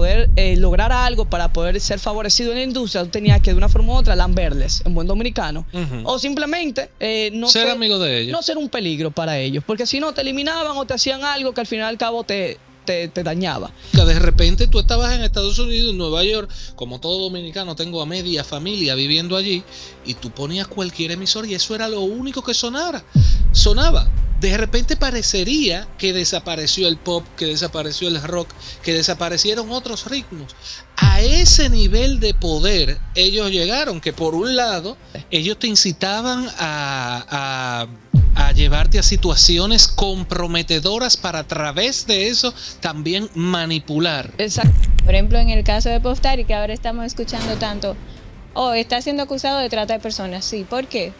poder eh, lograr algo, para poder ser favorecido en la industria, tú tenías que de una forma u otra lamberles en buen dominicano. O simplemente eh, no Ser amigo de ellos. No ser un peligro para ellos. Porque si no, te eliminaban o te hacían algo que al final y al cabo te, te, te dañaba. De repente tú estabas en Estados Unidos, en Nueva York, como todo dominicano, tengo a media familia viviendo allí, y tú ponías cualquier emisor y eso era lo único que sonara. Sonaba. De repente parecería que desapareció el pop, que desapareció el rock, que desaparecieron otros ritmos. A ese nivel de poder ellos llegaron, que por un lado ellos te incitaban a, a- a llevarte a situaciones comprometedoras para a través de eso también manipular. Exacto. Por ejemplo, en el caso de Daddy, que ahora estamos escuchando tanto, oh, está siendo acusado de trata de personas. Sí, ¿por qué?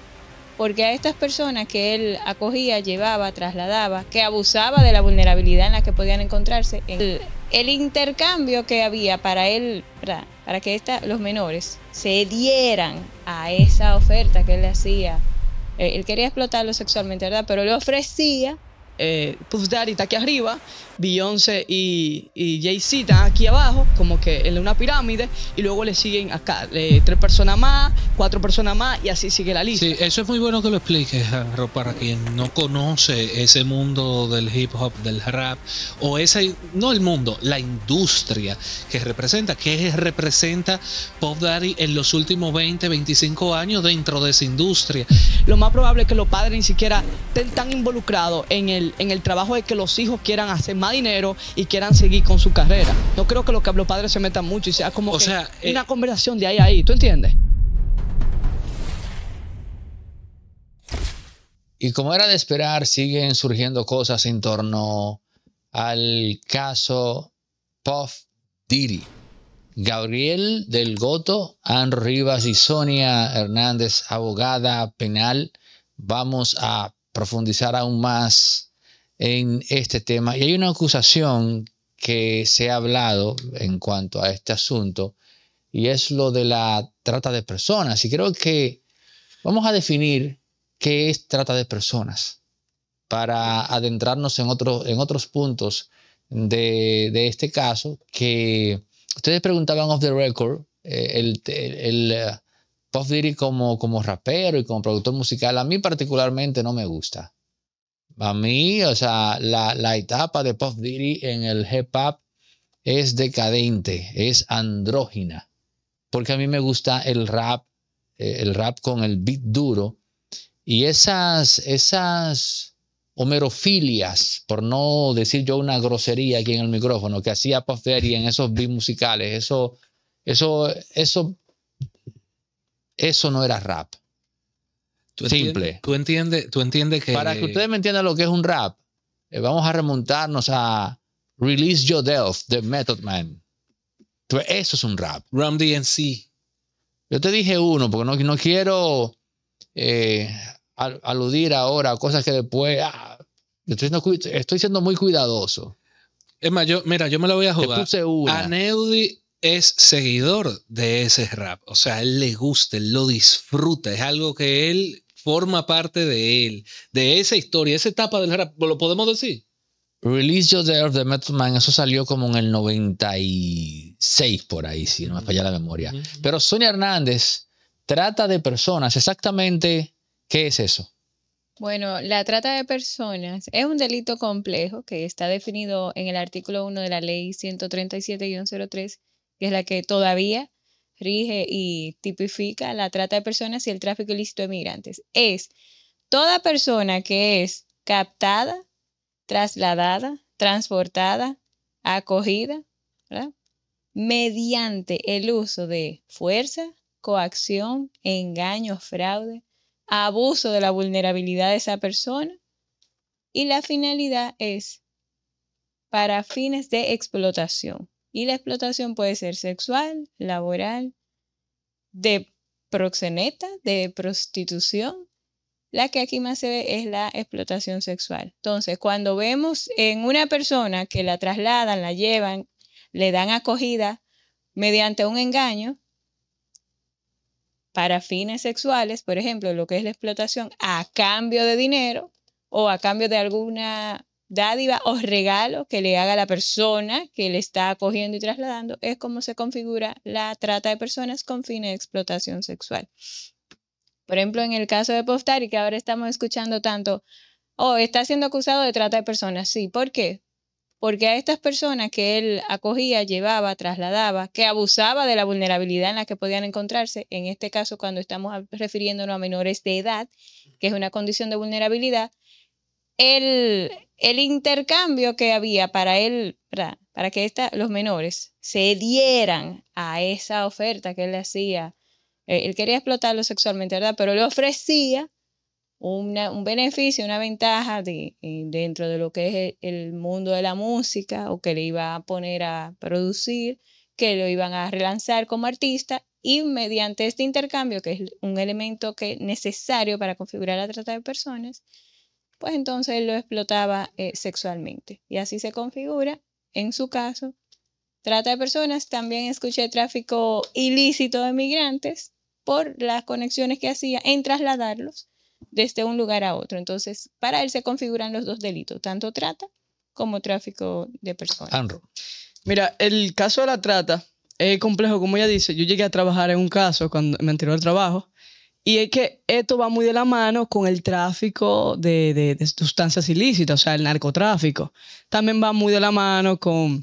Porque a estas personas que él acogía, llevaba, trasladaba, que abusaba de la vulnerabilidad en la que podían encontrarse, el, intercambio que había para él, para, para que esta- los menores se dieran a esa oferta que él le hacía. Eh, Él quería explotarlo sexualmente, ¿verdad? Pero le ofrecía eh, Puff Daddy está aquí arriba, Beyoncé y, y Jay-Z están aquí abajo, como que en una pirámide, y luego le siguen acá eh, tres personas más, cuatro personas más, y así sigue la lista. Sí, eso es muy bueno que lo expliques, para quien no conoce ese mundo del hip hop, del rap, o ese, no el mundo, la industria que representa, que representa Pop Daddy en los últimos 20, 25 años dentro de esa industria. Lo más probable es que los padres ni siquiera estén tan involucrados en el, en el trabajo de que los hijos quieran hacer más dinero y quieran seguir con su carrera. No creo que los, que los padres se metan mucho y sea como O que sea, eh, una conversación de ahí a ahí, ¿tú entiendes? Y como era de esperar, siguen surgiendo cosas en torno al caso Puff Diddy. Gabriel del Goto, Ann Rivas y Sonia Hernández, abogada penal, vamos a profundizar aún más en este tema. Y hay una acusación que se ha hablado en cuanto a este asunto y es lo de la trata de personas. Y creo que vamos a definir qué es trata de personas para adentrarnos en, otro- en otros puntos de, de este caso que ustedes preguntaban off the record eh, el, el, el, Daddy como, como rapero y como productor musical a mí particularmente no me gusta a mí o sea la, la etapa de Puff Daddy en el hip hop es decadente es andrógina porque a mí me gusta el rap eh, el rap con el beat duro y esas, esas homerofilias, por no decir yo una grosería aquí en el micrófono, que hacía Puff Daddy en esos beats musicales, eso, eso, eso, eso no era rap. ¿Tú Simple. entiendes- Tú entiendes, tú entiendes que... Para que ustedes me entiendan lo que es un rap, eh, vamos a remontarnos a Release Yourself de Method Man. Entonces, Eso es un rap. Rum DNC. Yo te dije uno, porque no, no quiero eh, al- aludir ahora a cosas que después. ah, estoy, siendo, estoy siendo muy cuidadoso. Es más, yo, mira, yo me la voy a jugar. Aneudi es seguidor de ese rap. O sea, él le gusta, él lo disfruta. Es algo que él forma parte de él, de esa historia, esa etapa del rap. ¿Lo podemos decir? Release Yourself de Method Man, eso salió como en el 96 por ahí, si no me falla la memoria. Pero Sonia Hernández trata de personas. Exactamente, ¿qué es eso? Bueno, la trata de personas es un delito complejo que está definido en el artículo 1 de la ley 137-03, que es la que todavía rige y tipifica la trata de personas y el tráfico ilícito de migrantes. Es toda persona que es captada, trasladada, transportada, acogida, mediante el uso de fuerza, coacción, engaño, fraude, abuso de la vulnerabilidad de esa persona y la finalidad es para fines de explotación. Y la explotación puede ser sexual, laboral, de proxeneta, de prostitución. La que aquí más se ve es la explotación sexual. Entonces, cuando vemos en una persona que la trasladan, la llevan, le dan acogida mediante un engaño, para fines sexuales, por ejemplo, lo que es la explotación, a cambio de dinero o a cambio de alguna dádiva o regalo que le haga la persona que le está acogiendo y trasladando, es como se configura la trata de personas con fines de explotación sexual. Por ejemplo, en el caso de Postari, que ahora estamos escuchando tanto, oh, está siendo acusado de trata de personas. Sí, ¿por qué? Porque a estas personas que él acogía, llevaba, trasladaba, que abusaba de la vulnerabilidad en la que podían encontrarse, en este caso cuando estamos refiriéndonos a menores de edad, que es una condición de vulnerabilidad, el, el intercambio que había para él, para, que los menores se dieran a esa oferta que él le hacía, eh, él quería explotarlo sexualmente, ¿verdad? Pero le ofrecía un beneficio, una ventaja eh, dentro de lo que es el mundo de la música o que le iba a poner a producir, que lo iban a relanzar como artista y mediante este intercambio, que es un elemento que necesario para configurar la trata de personas, pues entonces lo explotaba eh, sexualmente. Y así se configura, en su caso, trata de personas. También escuché tráfico ilícito de migrantes por las conexiones que hacía en trasladarlos desde un lugar a otro. Entonces, para él se configuran los dos delitos, tanto trata como tráfico de personas. Mira, el caso de la trata es complejo, como ella dice. Yo llegué a trabajar en un caso cuando me anterior trabajo y es que esto va muy de la mano con el tráfico de, sustancias ilícitas, o sea, el narcotráfico. También va muy de la mano con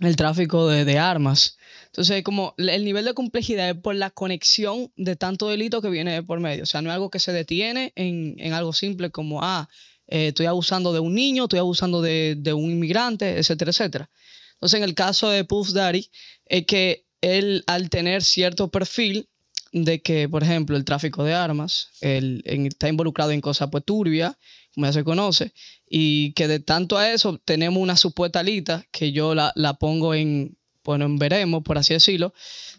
el tráfico de, armas. Entonces, como el nivel de complejidad es por la conexión de tanto delito que viene por medio. O sea, no es algo que se detiene en, algo simple como, ah, eh, estoy abusando de un niño, estoy abusando de, de, un inmigrante, etcétera, etcétera. Entonces, en el caso de Puff Daddy, es que él, al tener cierto perfil, de que, por ejemplo, el tráfico de armas está involucrado en cosas pues turbias, como ya se conoce, y que de tanto a eso tenemos una supuesta lista, que yo la, pongo en, bueno, en veremos, por así decirlo,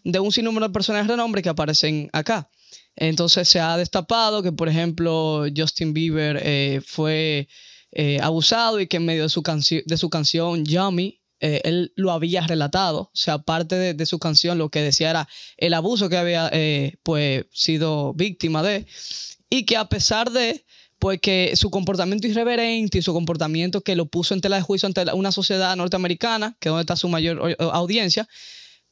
de un sinnúmero de personajes de renombre que aparecen acá. Entonces se ha destapado que, por ejemplo, Justin Bieber eh, fue eh, abusado y que en medio de su, de su canción Yummy, eh, él lo había relatado. O sea, parte de, su canción lo que decía era el abuso que había eh, pues, sido víctima de. Y que a pesar de pues que su comportamiento irreverente y su comportamiento que lo puso en tela de juicio ante una sociedad norteamericana, que es donde está su mayor audiencia,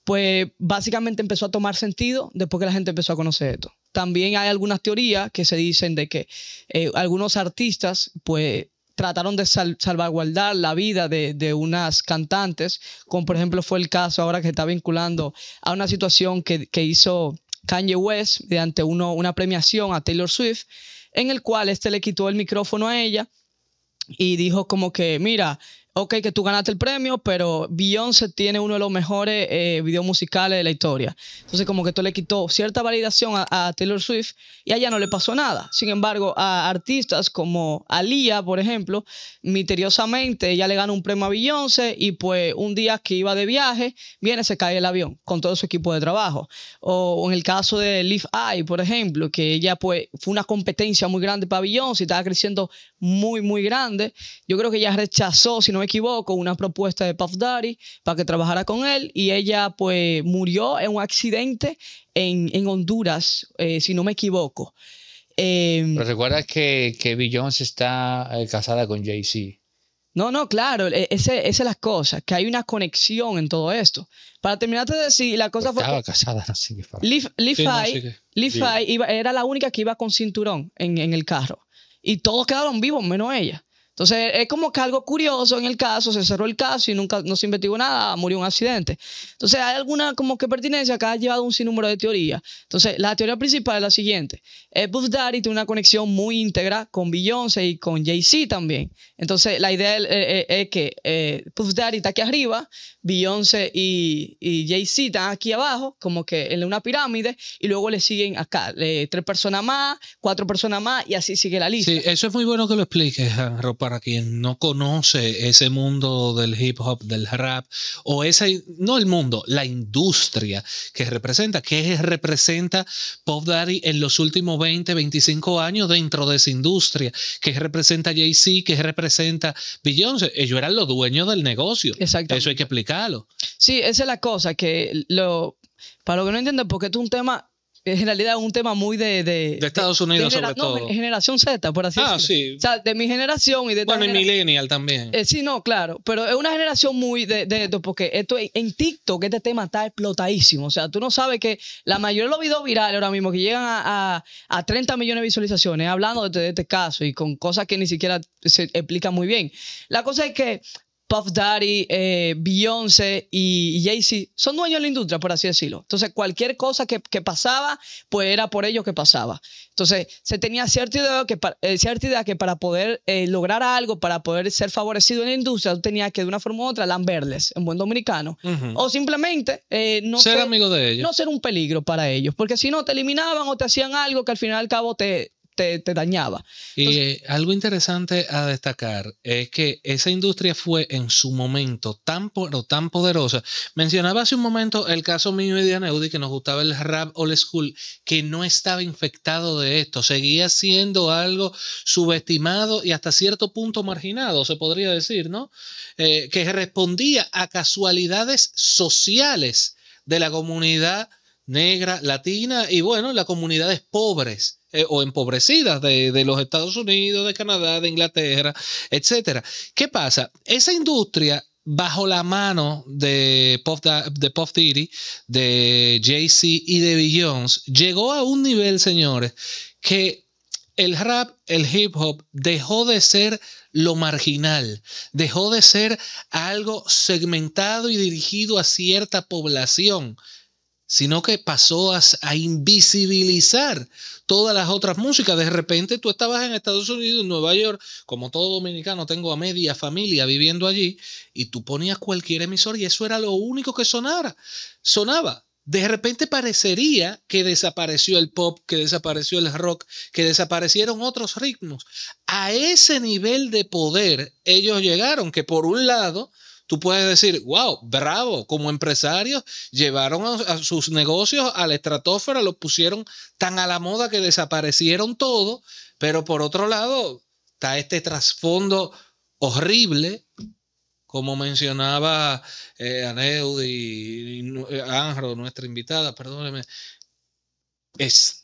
pues básicamente empezó a tomar sentido después que la gente empezó a conocer esto. También hay algunas teorías que se dicen de que eh, algunos artistas, pues trataron de salvaguardar la vida de, unas cantantes, como por ejemplo fue el caso ahora que está vinculando a una situación que, hizo Kanye West mediante uno, una premiación a Taylor Swift, en el cual este le quitó el micrófono a ella y dijo como que, mira, ok, que tú ganaste el premio, pero Beyoncé tiene uno de los mejores eh, videos musicales de la historia. Entonces, como que esto le quitó cierta validación a, Taylor Swift y a ella no le pasó nada. Sin embargo, a artistas como Alia, por ejemplo, misteriosamente ella le gana un premio a Beyoncé y pues un día que iba de viaje, viene, se cae el avión con todo su equipo de trabajo. O en el caso de Liv Eye, por ejemplo, que ella pues fue una competencia muy grande para Beyoncé y estaba creciendo muy, muy grande. Yo creo que ella rechazó, si no me equivoco, una propuesta de Puff Daddy para que trabajara con él y ella pues murió en un accidente en, en Honduras, eh, si no me equivoco. Eh, Pero recuerda que, que Beyoncé está eh, casada con Jay-Z. No, no, claro, e, esa es la cosa, que hay una conexión en todo esto. Para terminar de decir, la cosa fue... Estaba casada, no sé qué fue. Leaf, era la única que iba con cinturón en, en el carro. Y todos quedaron vivos, menos ella. Entonces, es como que algo curioso en el caso, se cerró el caso y nunca no se investigó nada, murió un accidente. Entonces, hay alguna como que pertinencia que ha llevado un sinnúmero de teorías. Entonces, la teoría principal es la siguiente. Eh, Puff Daddy tiene una conexión muy íntegra con Beyoncé y con Jay-Z también. Entonces, la idea es, que eh, Puff Daddy está aquí arriba, Beyoncé y, y Jay-Z están aquí abajo, como que en una pirámide, y luego le siguen acá tres personas más, cuatro personas más, y así sigue la lista. Sí, eso es muy bueno que lo expliques, Ropa para quien no conoce ese mundo del hip hop, del rap, o ese, no el mundo, la industria que representa, que representa Pop Daddy en los últimos 20, 25 años dentro de esa industria, que representa Jay-Z, que representa Beyoncé. Ellos eran los dueños del negocio. Exacto. Eso hay que explicarlo. Sí, esa es la cosa, que lo, para lo que no entiendo, porque es un tema en realidad es un tema muy de... De, De Estados Unidos sobre no, todo. generación Z, por así Ah, decirlo. sí. O sea, de mi generación y de Bueno, y Millennial también. Eh, sí, no, claro, pero es una generación muy de, de esto, porque esto en- en TikTok este tema está explotadísimo. O sea, tú no sabes que la mayoría de los videos virales ahora mismo que llegan a, a, a 30 millones de visualizaciones hablando de, este- de este caso y con cosas que ni siquiera se explican muy bien. La cosa es que Puff Daddy, eh, Beyoncé y Jay-Z son dueños de la industria, por así decirlo. Entonces, cualquier cosa que, que pasaba, pues era por ellos que pasaba. Entonces, se tenía cierta idea que, eh, cierta idea que para poder eh, lograr algo, para poder ser favorecido en la industria, tú tenías que de una forma u otra lamberles, en buen dominicano. O simplemente no Ser ser- amigo de ellos. no ser un peligro para ellos. Porque si no, te eliminaban o te hacían algo que al final y al cabo te, te, te dañaba. Y algo interesante a destacar es que esa industria fue en su momento tan, pero tan poderosa. Mencionaba hace un momento el caso mío y de Aneudi, que nos gustaba el rap old school, que no estaba infectado de esto. Seguía siendo algo subestimado y hasta cierto punto marginado, se podría decir, ¿no? Eh, que respondía a casualidades sociales de la comunidad negra, latina y bueno, las comunidades pobres eh, o empobrecidas de, de los Estados Unidos, de Canadá, de Inglaterra, etcétera. ¿Qué pasa? Esa industria bajo la mano de Puff, de Daddy, de Jay-Z y de Beyoncé, llegó a un nivel, señores, que el rap, el hip hop dejó de ser lo marginal, dejó de ser algo segmentado y dirigido a cierta población, sino que pasó a, invisibilizar todas las otras músicas. De repente tú estabas en Estados Unidos, en Nueva York, como todo dominicano, tengo a media familia viviendo allí, y tú ponías cualquier emisor y eso era lo único que sonara, sonaba. De repente parecería que desapareció el pop, que desapareció el rock, que desaparecieron otros ritmos. A ese nivel de poder ellos llegaron, que por un lado tú puedes decir, wow, bravo, como empresarios llevaron a, sus negocios a la estratosfera, los pusieron tan a la moda que desaparecieron todo, pero por otro lado está este trasfondo horrible, como mencionaba eh, Aneud y, y eh, nuestra invitada, perdóneme, es,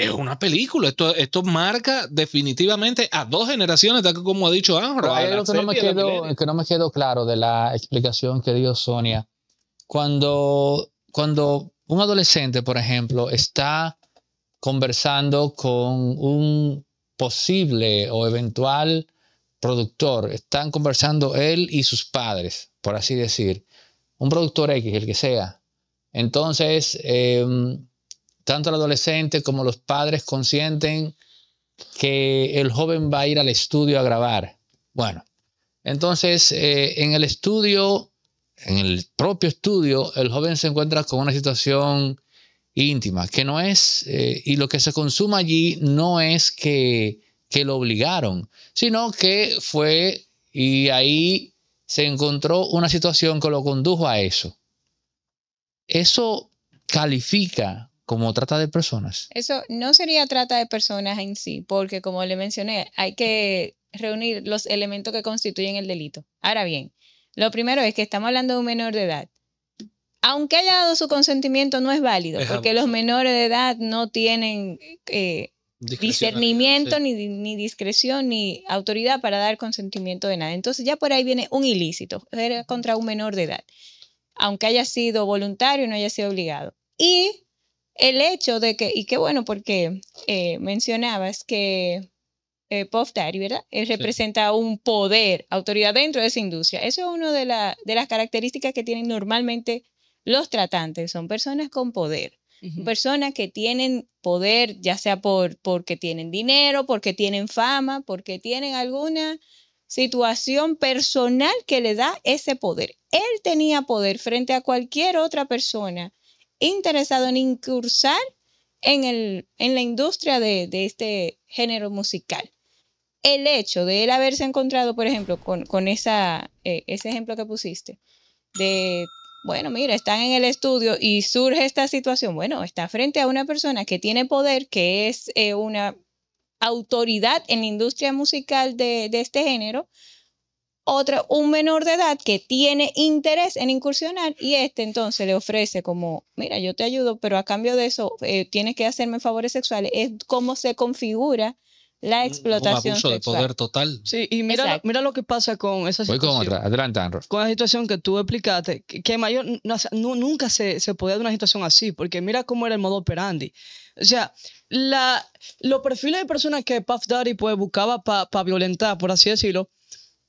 es una película. Esto, esto marca definitivamente a dos generaciones, tal como ha dicho Ángel. Hay algo que no, me millennial. que no me quedó claro de la explicación que dio Sonia. Cuando, cuando un adolescente, por ejemplo, está conversando con un posible o eventual productor, están conversando él y sus padres, por así decir, un productor X, el que sea. Entonces, em, tanto el adolescente como los padres consienten que el joven va a ir al estudio a grabar. Bueno, entonces eh, en el estudio, en el propio estudio, el joven se encuentra con una situación íntima, que no es, eh, y lo que se consuma allí no es que, que lo obligaron, sino que fue y ahí se encontró una situación que lo condujo a eso. Eso califica como trata de personas. Eso no sería trata de personas en sí, porque como le mencioné, hay que reunir los elementos que constituyen el delito. Ahora bien, lo primero es que estamos hablando de un menor de edad. Aunque haya dado su consentimiento, no es válido, Es porque abuso. los menores de edad no tienen eh, discernimiento, ni, ni discreción, ni autoridad para dar consentimiento de nada. Entonces ya por ahí viene un ilícito, era contra un menor de edad, aunque haya sido voluntario y no haya sido obligado. Y el hecho de que, y qué bueno porque eh, mencionabas que eh, Puff Daddy, ¿verdad? Él representa un poder, autoridad dentro de esa industria. Eso es una de, la- de las características que tienen normalmente los tratantes, son personas con poder personas que tienen poder, ya sea por porque tienen dinero, porque tienen fama, porque tienen alguna situación personal que le da ese poder. Él tenía poder frente a cualquier otra persona interesado en incursar en, el, en la industria de, de este género musical. El hecho de él haberse encontrado, por ejemplo, con, con esa, eh, ese ejemplo que pusiste, de bueno, mira, están en el estudio y surge esta situación. Bueno, está frente a una persona que tiene poder, que es eh, una autoridad en la industria musical de, de este género. Otra, un menor de edad que tiene interés en incursionar y este entonces le ofrece como, mira, yo te ayudo, pero a cambio de eso eh, tienes que hacerme favores sexuales. Es como se configura la explotación Un abuso de sexual. poder total. Sí, y mira, Exacto. mira lo que pasa con esa Voy situación. con otra. Adelante, Andro. con la situación que tú explicaste, que, que mayor, no, o sea, nu- nunca se, se podía dar una situación así, porque mira cómo era el modo operandi. O sea, la, los perfiles de personas que Puff Daddy pues, buscaba para violentar, por así decirlo,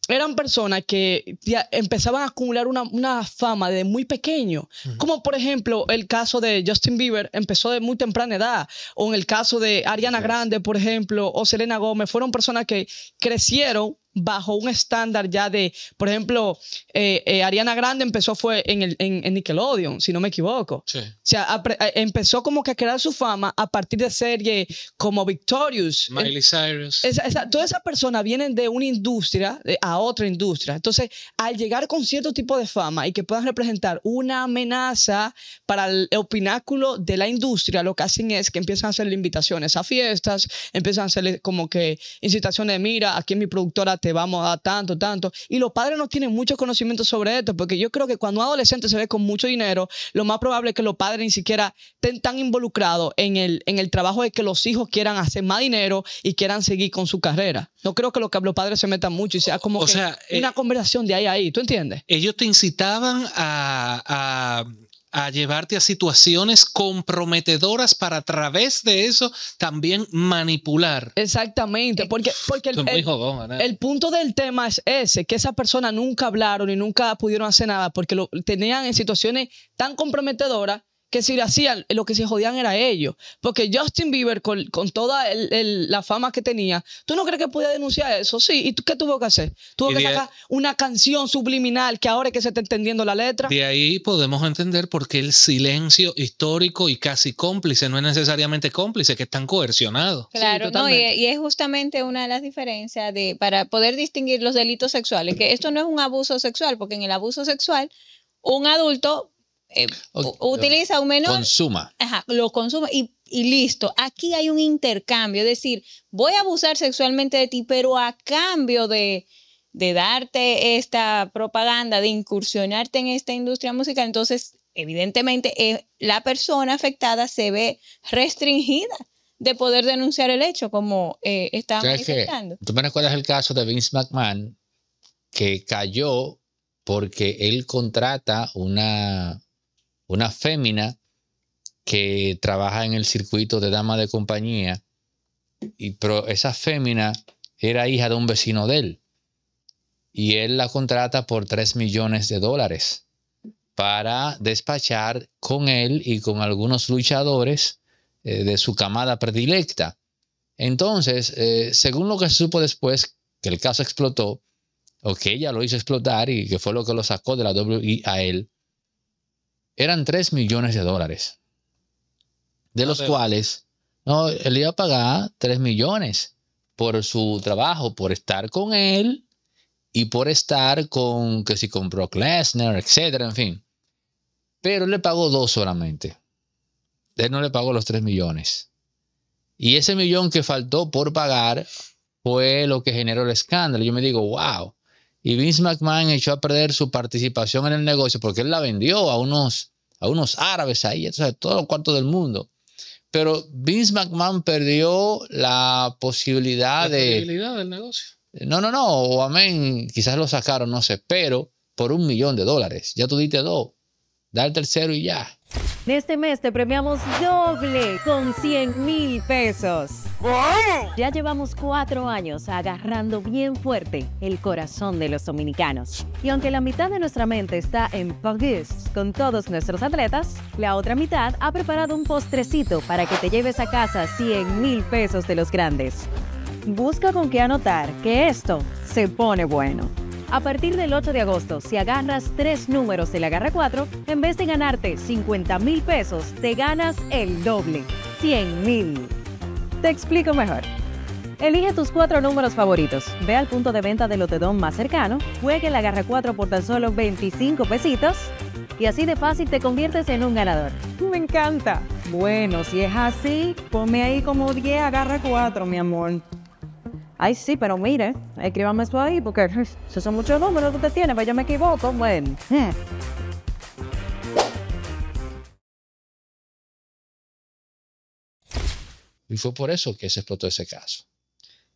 eran personas que ya empezaban a acumular una, una fama de muy pequeño. Como por ejemplo el caso de Justin Bieber, empezó de muy temprana edad. O en el caso de Ariana Grande, por ejemplo, o Selena Gómez, fueron personas que crecieron bajo un estándar ya de, por ejemplo, eh, eh, Ariana Grande empezó fue en, el, en, en Nickelodeon, si no me equivoco. Sí. O sea, empezó como que a crear su fama a partir de series como Victorious. Miley Cyrus. Esa- esa- todas esas personas vienen de una industria de- a otra industria. Entonces, al llegar con cierto tipo de fama y que puedan representar una amenaza para el, el pináculo de la industria, lo que hacen es que empiezan a hacerle invitaciones a fiestas, empiezan a hacerle como que incitaciones de, mira, aquí mi productora te vamos a dar tanto, tanto. Y los padres no tienen mucho conocimiento sobre esto, porque yo creo que cuando un adolescente se ve con mucho dinero, lo más probable es que los padres ni siquiera estén tan involucrados en el, en el trabajo de que los hijos quieran hacer más dinero y quieran seguir con su carrera. No creo que los, que los padres se metan mucho y sea como O que sea, eh, una conversación de ahí a ahí, ¿tú entiendes? Ellos te incitaban a, a- a llevarte a situaciones comprometedoras para a través de eso también manipular. Exactamente, porque, porque el, el- jodón, el punto del tema es ese, que esas personas nunca hablaron y nunca pudieron hacer nada porque lo tenían en situaciones tan comprometedoras que si lo hacían, lo que se jodían era ellos. Porque Justin Bieber, con, con toda el- el- la fama que tenía, ¿tú no crees que podía denunciar eso? Sí, ¿y tú qué tuvo que hacer? Tuvo Y que sacar una canción subliminal que ahora es que se está entendiendo la letra. De ahí podemos entender por qué el silencio histórico y casi cómplice no es necesariamente cómplice, que están coercionados. Sí, Claro, no, y, totalmente. y es justamente una de las diferencias de para poder distinguir los delitos sexuales, que esto no es un abuso sexual, porque en el abuso sexual un adulto eh, O- utiliza un menor, Consuma. ajá, lo consume y, y listo. Aquí hay un intercambio, es decir, voy a abusar sexualmente de ti, pero a cambio de, de darte esta propaganda, de incursionarte en esta industria musical, entonces evidentemente eh, la persona afectada se ve restringida de poder denunciar el hecho, como eh, estaba manifestando. ¿Tú me recuerdas el caso de Vince McMahon que cayó porque él contrata una, una fémina que trabaja en el circuito de dama de compañía, y, pero esa fémina era hija de un vecino de él. Y él la contrata por 3 millones de dólares para despachar con él y con algunos luchadores eh, de su camada predilecta. Entonces, eh, según lo que se supo después, que el caso explotó, o que ella lo hizo explotar y que fue lo que lo sacó de la WI a él, eran 3 millones de dólares. De los cuales, no, él iba a pagar 3 millones por su trabajo, por estar con él y por estar con, que si con Brock Lesnar, etcétera, en fin. Pero él le pagó dos solamente. Él no le pagó los 3 millones. Y ese millón que faltó por pagar fue lo que generó el escándalo. Yo me digo, wow. Y Vince McMahon echó a perder su participación en el negocio porque él la vendió a unos, a unos árabes ahí, o sea, todos los cuartos del mundo. Pero Vince McMahon perdió la posibilidad La de... credibilidad del negocio. No, no, no, o amén, quizás lo sacaron, no sé, pero por un millón de dólares. Ya tú diste dos. Da el tercero y ya. Este mes te premiamos doble con 100 mil pesos. Ya llevamos cuatro años agarrando bien fuerte el corazón de los dominicanos. Y aunque la mitad de nuestra mente está en Pogis con todos nuestros atletas, la otra mitad ha preparado un postrecito para que te lleves a casa 100 mil pesos de los grandes. Busca con qué anotar que esto se pone bueno. A partir del 8 de agosto, si agarras tres números de la garra 4, en vez de ganarte 50 mil pesos, te ganas el doble, 100 mil. Te explico mejor. Elige tus cuatro números favoritos, ve al punto de venta del lotedón más cercano, juegue la garra 4 por tan solo 25 pesitos y así de fácil te conviertes en un ganador. Me encanta. Bueno, si es así, ponme ahí como 10 agarra 4, mi amor. Ay, sí, pero mire, escríbame eso ahí porque esos son muchos números que usted tiene, pero yo me equivoco. Bueno. hmm. Y fue por eso que se explotó ese caso.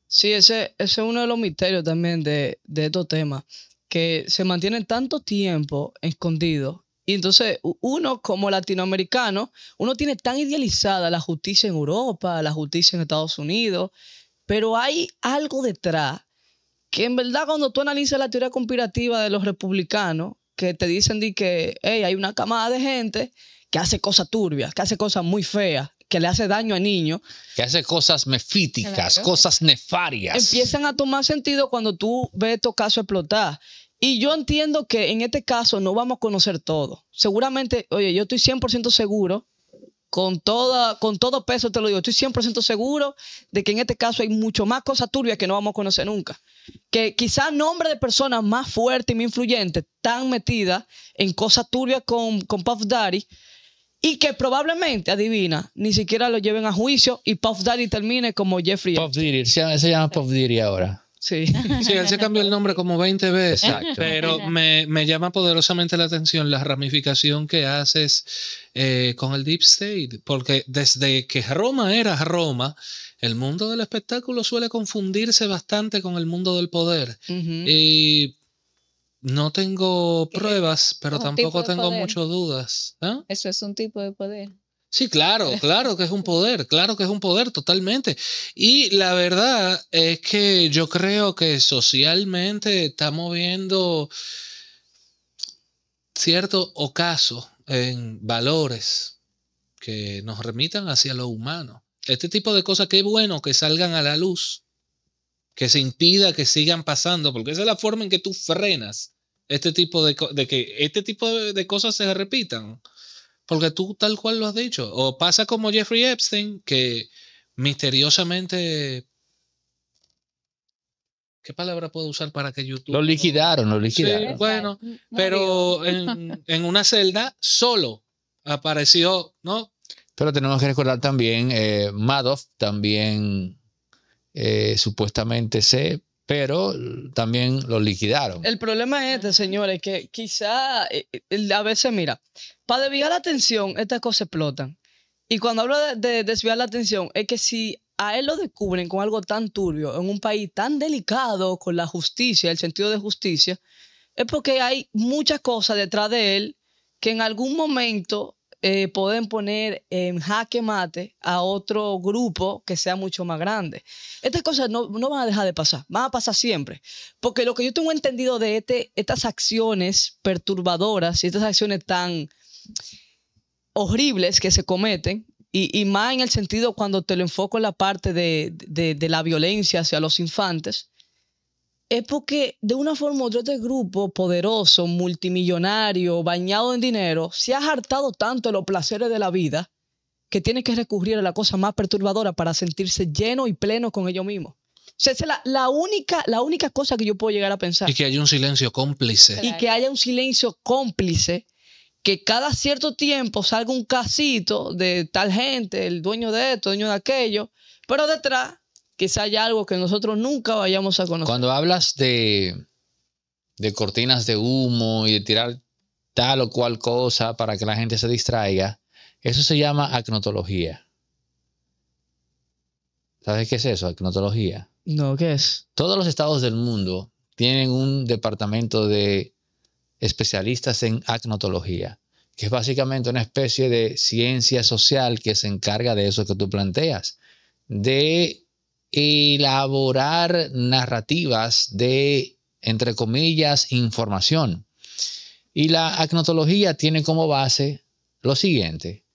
Sí, ese, ese es uno de los misterios también de, de estos temas, que se mantienen tanto tiempo escondidos. Y entonces uno como latinoamericano, uno tiene tan idealizada la justicia en Europa, la justicia en Estados Unidos, pero hay algo detrás que en verdad cuando tú analizas la teoría conspirativa de los republicanos, que te dicen de que hey, hay una camada de gente que hace cosas turbias, que hace cosas muy feas, que le hace daño a niños, Que hace cosas mefíticas, Claro. cosas nefarias. empiezan a tomar sentido cuando tú ves estos casos explotar. Y yo entiendo que en este caso no vamos a conocer todo. Seguramente, oye, yo estoy 100% seguro, con, toda, con todo peso te lo digo, estoy 100% seguro de que en este caso hay mucho más cosas turbias que no vamos a conocer nunca. Que quizás nombres de personas más fuertes y más influyentes están metidas en cosas turbias con, con Puff Daddy y que probablemente, adivina, ni siquiera lo lleven a juicio y Puff Daddy termine como Jeffrey Puff Diddy, se se llama Puff Diddy ahora. Sí. Sí, él se cambió el nombre como 20 veces. Exacto. Pero me, me llama poderosamente la atención la ramificación que haces eh, con el Deep State. Porque desde que Roma era Roma, el mundo del espectáculo suele confundirse bastante con el mundo del poder. Y no tengo pruebas, pero tampoco tengo muchas dudas. ¿Ah? Eso es un tipo de poder. Sí, claro, claro que es un poder, claro que es un poder totalmente. Y la verdad es que yo creo que socialmente estamos viendo cierto ocaso en valores que nos remitan hacia lo humano. Este tipo de cosas, qué bueno que salgan a la luz, que se impida que sigan pasando, porque esa es la forma en que tú frenas este tipo de, de que este tipo de cosas se repitan. Porque tú tal cual lo has dicho. O pasa como Jeffrey Epstein, que misteriosamente... ¿Qué palabra puedo usar para que YouTube... Lo no- liquidaron, lo Sí, liquidaron. bueno, pero en, en una celda solo apareció, ¿no? Pero tenemos que recordar también, eh, Madoff también eh, supuestamente sé, pero también lo liquidaron. El problema es este, señores, que quizá eh, eh, a veces, mira, para desviar la atención, estas cosas explotan. Y cuando hablo de, de desviar la atención, es que si a él lo descubren con algo tan turbio, en un país tan delicado con la justicia, el sentido de justicia, es porque hay muchas cosas detrás de él que en algún momento eh, pueden poner en jaque mate a otro grupo que sea mucho más grande. Estas cosas no, no van a dejar de pasar, van a pasar siempre. Porque lo que yo tengo entendido de este, estas acciones perturbadoras y estas acciones tan horribles que se cometen, y, más en el sentido cuando te lo enfoco en la parte de- de la violencia hacia los infantes, es porque de una forma u otra este grupo poderoso, multimillonario, bañado en dinero, se ha hartado tanto de los placeres de la vida que tiene que recurrir a la cosa más perturbadora para sentirse lleno y pleno con ellos mismos. O sea, esa es la, la única, la única cosa que yo puedo llegar a pensar. Y que hay un silencio cómplice. Y que haya un silencio cómplice, que cada cierto tiempo salga un casito de tal gente, el dueño de esto, el dueño de aquello, pero detrás quizá haya algo que nosotros nunca vayamos a conocer. Cuando hablas de, de cortinas de humo y de tirar tal o cual cosa para que la gente se distraiga, eso se llama acnotología. ¿Sabes qué es eso, acnotología? No, ¿qué es? Todos los estados del mundo tienen un departamento de especialistas en acnotología, que es básicamente una especie de ciencia social que se encarga de eso que tú planteas, de elaborar narrativas de, entre comillas, información. Y la acnotología tiene como base lo siguiente.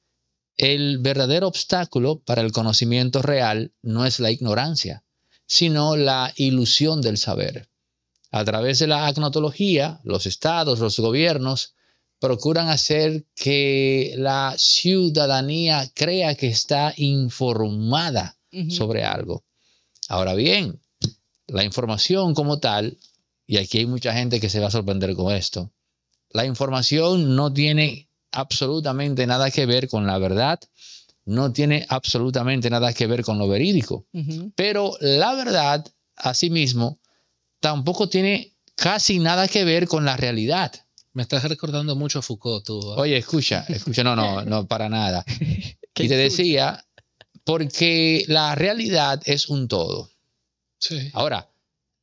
El verdadero obstáculo para el conocimiento real no es la ignorancia, sino la ilusión del saber. A través de la acnotología, los estados, los gobiernos procuran hacer que la ciudadanía crea que está informada sobre algo. Ahora bien, la información como tal, y aquí hay mucha gente que se va a sorprender con esto, la información no tiene absolutamente nada que ver con la verdad, no tiene absolutamente nada que ver con lo verídico. Pero la verdad asimismo, tampoco tiene casi nada que ver con la realidad. Me estás recordando mucho a Foucault, tú. Oye, escucha, escucha, no, no, no, para nada. ¿Qué Y te escucha? decía, porque la realidad es un todo. Sí. Ahora,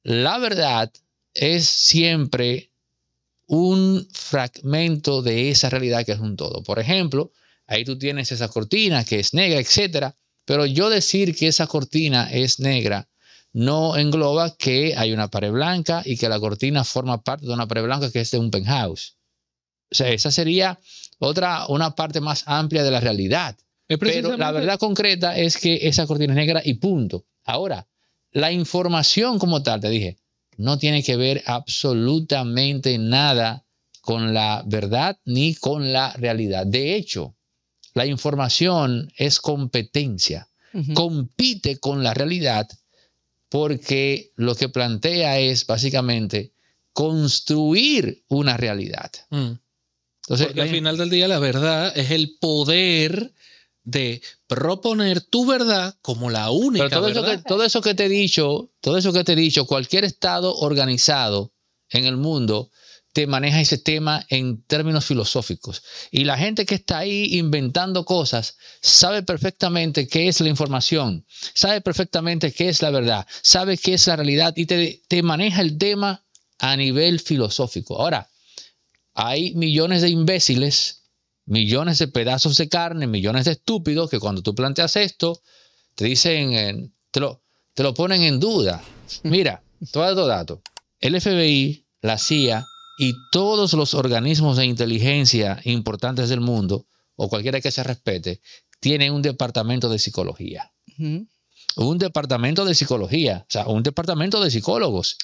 la verdad es siempre un fragmento de esa realidad que es un todo. Por ejemplo, ahí tú tienes esa cortina que es negra, etcétera, pero yo decir que esa cortina es negra no engloba que hay una pared blanca y que la cortina forma parte de una pared blanca que es de un penthouse. O sea, esa sería otra, una parte más amplia de la realidad. Pero la verdad concreta es que esa cortina es negra y punto. Ahora, la información como tal, te dije, no tiene que ver absolutamente nada con la verdad ni con la realidad. De hecho, la información es competencia, compite con la realidad porque lo que plantea es básicamente construir una realidad. Mm. Entonces, Porque al final del día la verdad es el poder de proponer tu verdad como la única Pero todo eso, que, verdad. todo eso que te he dicho, todo eso que te he dicho, cualquier estado organizado en el mundo te maneja ese tema en términos filosóficos. Y la gente que está ahí inventando cosas sabe perfectamente qué es la información, sabe perfectamente qué es la verdad, sabe qué es la realidad y te, te maneja el tema a nivel filosófico. Ahora, hay millones de imbéciles, millones de pedazos de carne, millones de estúpidos que cuando tú planteas esto, te dicen, eh, te, lo, te lo ponen en duda. Mira, te voy a dar otro dato. El FBI, la CIA y todos los organismos de inteligencia importantes del mundo, o cualquiera que se respete, tienen un departamento de psicología. Un departamento de psicología, o sea, un departamento de psicólogos.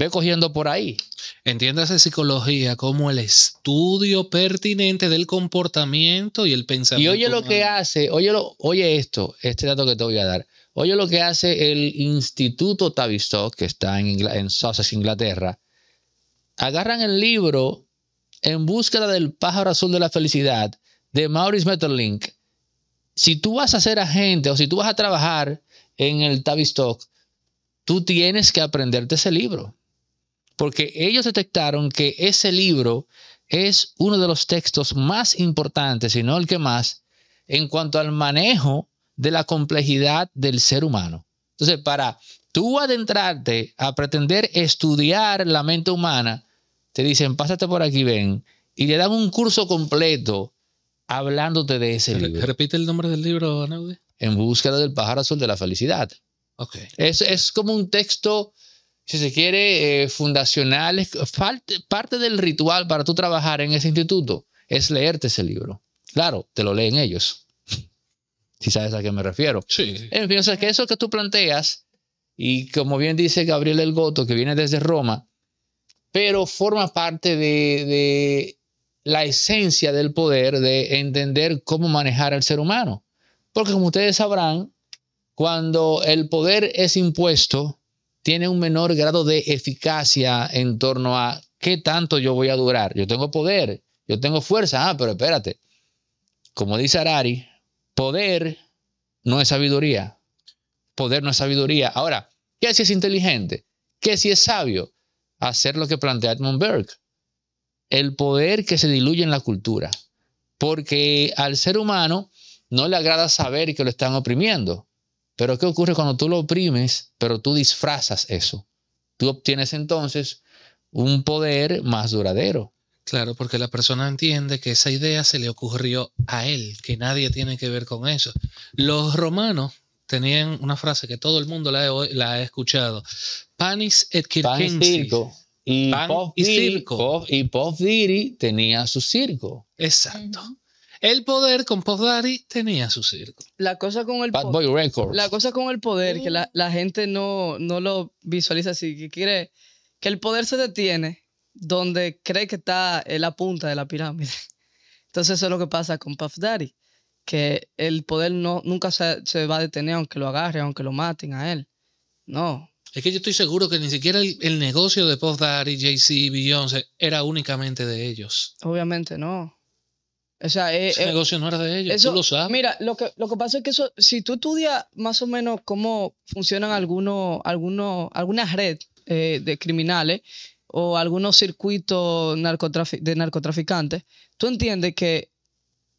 Ve cogiendo por ahí. Entiéndase psicología como el estudio pertinente del comportamiento y el Y pensamiento. oye lo que hace, oye, lo, oye esto, este dato que te voy a dar. Oye lo que hace el Instituto Tavistock, que está en, Ingla- en Sussex, Inglaterra. Agarran el libro En búsqueda del pájaro azul de la felicidad de Maurice Maeterlinck. Si tú vas a ser agente o si tú vas a trabajar en el Tavistock, tú tienes que aprenderte ese libro. Porque ellos detectaron que ese libro es uno de los textos más importantes, si no el que más, en cuanto al manejo de la complejidad del ser humano. Entonces, para tú adentrarte a pretender estudiar la mente humana, te dicen, pásate por aquí, ven, y le dan un curso completo hablándote de ese libro, Repite el nombre del libro, Anaudi. En búsqueda del pájaro azul de la felicidad. Ok. Es, es como un texto, si se quiere, eh, fundacional, es falte- parte del ritual para tú trabajar en ese instituto, es leerte ese libro. Claro, te lo leen ellos, si sabes a qué me refiero. Sí. En fin, o sea, que eso que tú planteas, y como bien dice Gabriel El Goto, que viene desde Roma, pero forma parte de, de la esencia del poder de entender cómo manejar al ser humano. Porque como ustedes sabrán, cuando el poder es impuesto, tiene un menor grado de eficacia en torno a qué tanto yo voy a durar. Yo tengo poder, yo tengo fuerza, ah, pero espérate. Como dice Harari, poder no es sabiduría. Poder no es sabiduría. Ahora, ¿qué si es inteligente? ¿Qué si es sabio? Hacer lo que plantea Edmund Burke. El poder que se diluye en la cultura. Porque al ser humano no le agrada saber que lo están oprimiendo. Pero ¿qué ocurre cuando tú lo oprimes, pero tú disfrazas eso? Tú obtienes entonces un poder más duradero. Claro, porque la persona entiende que esa idea se le ocurrió a él, que nadie tiene que ver con eso. Los romanos tenían una frase que todo el mundo la, he- la ha escuchado. Panis et circenses. circo. Y Pan Puff y circo. Y Puff Diddy tenía su circo. Exacto. El poder con Puff Daddy tenía su circo. La cosa con el Bad Boy Records. la cosa con el poder, que la, la gente no, no lo visualiza así, que quiere que el poder se detiene donde cree que está en la punta de la pirámide. Entonces eso es lo que pasa con Puff Daddy, que el poder no, nunca se, se va a detener aunque lo agarre, aunque lo maten a él. No, Es que yo estoy seguro que ni siquiera el, el negocio de Puff Daddy, Jay-Z, Beyoncé era únicamente de ellos. obviamente no. O sea, es, Ese es- negocio no era de ellos, eso- tú lo sabes. Mira, lo que, lo que pasa es que eso, si tú estudias más o menos cómo funcionan algunos, algunos, algunas red eh, de criminales o algunos circuitos de narcotraficantes, tú entiendes que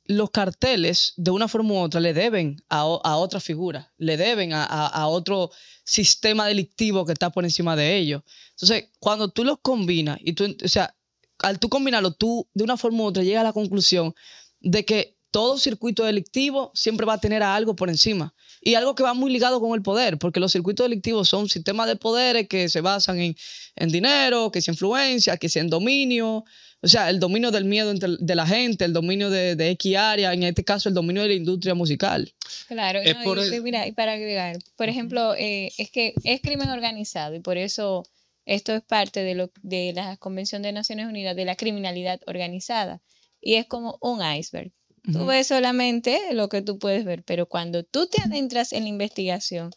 los carteles, de una forma u otra, le deben a, a otra figura, le deben a, a- a otro sistema delictivo que está por encima de ellos. Entonces, cuando tú los combinas, y tú, o sea, al tú combinarlo, tú de una forma u otra llegas a la conclusión de que todo circuito delictivo siempre va a tener a algo por encima. Y algo que va muy ligado con el poder, porque los circuitos delictivos son sistemas de poderes que se basan en, en dinero, que si influencia, que si en dominio. O sea, el dominio del miedo entre- de la gente, el dominio de, de X área, en este caso el dominio de la industria musical. Claro, Es no, por y, el- mira, y para agregar, por ejemplo, eh, es que es crimen organizado y por eso esto es parte de, lo, de la Convención de Naciones Unidas de la criminalidad organizada y es como un iceberg. Tú Ujú. ves solamente lo que tú puedes ver, pero cuando tú te adentras en la investigación,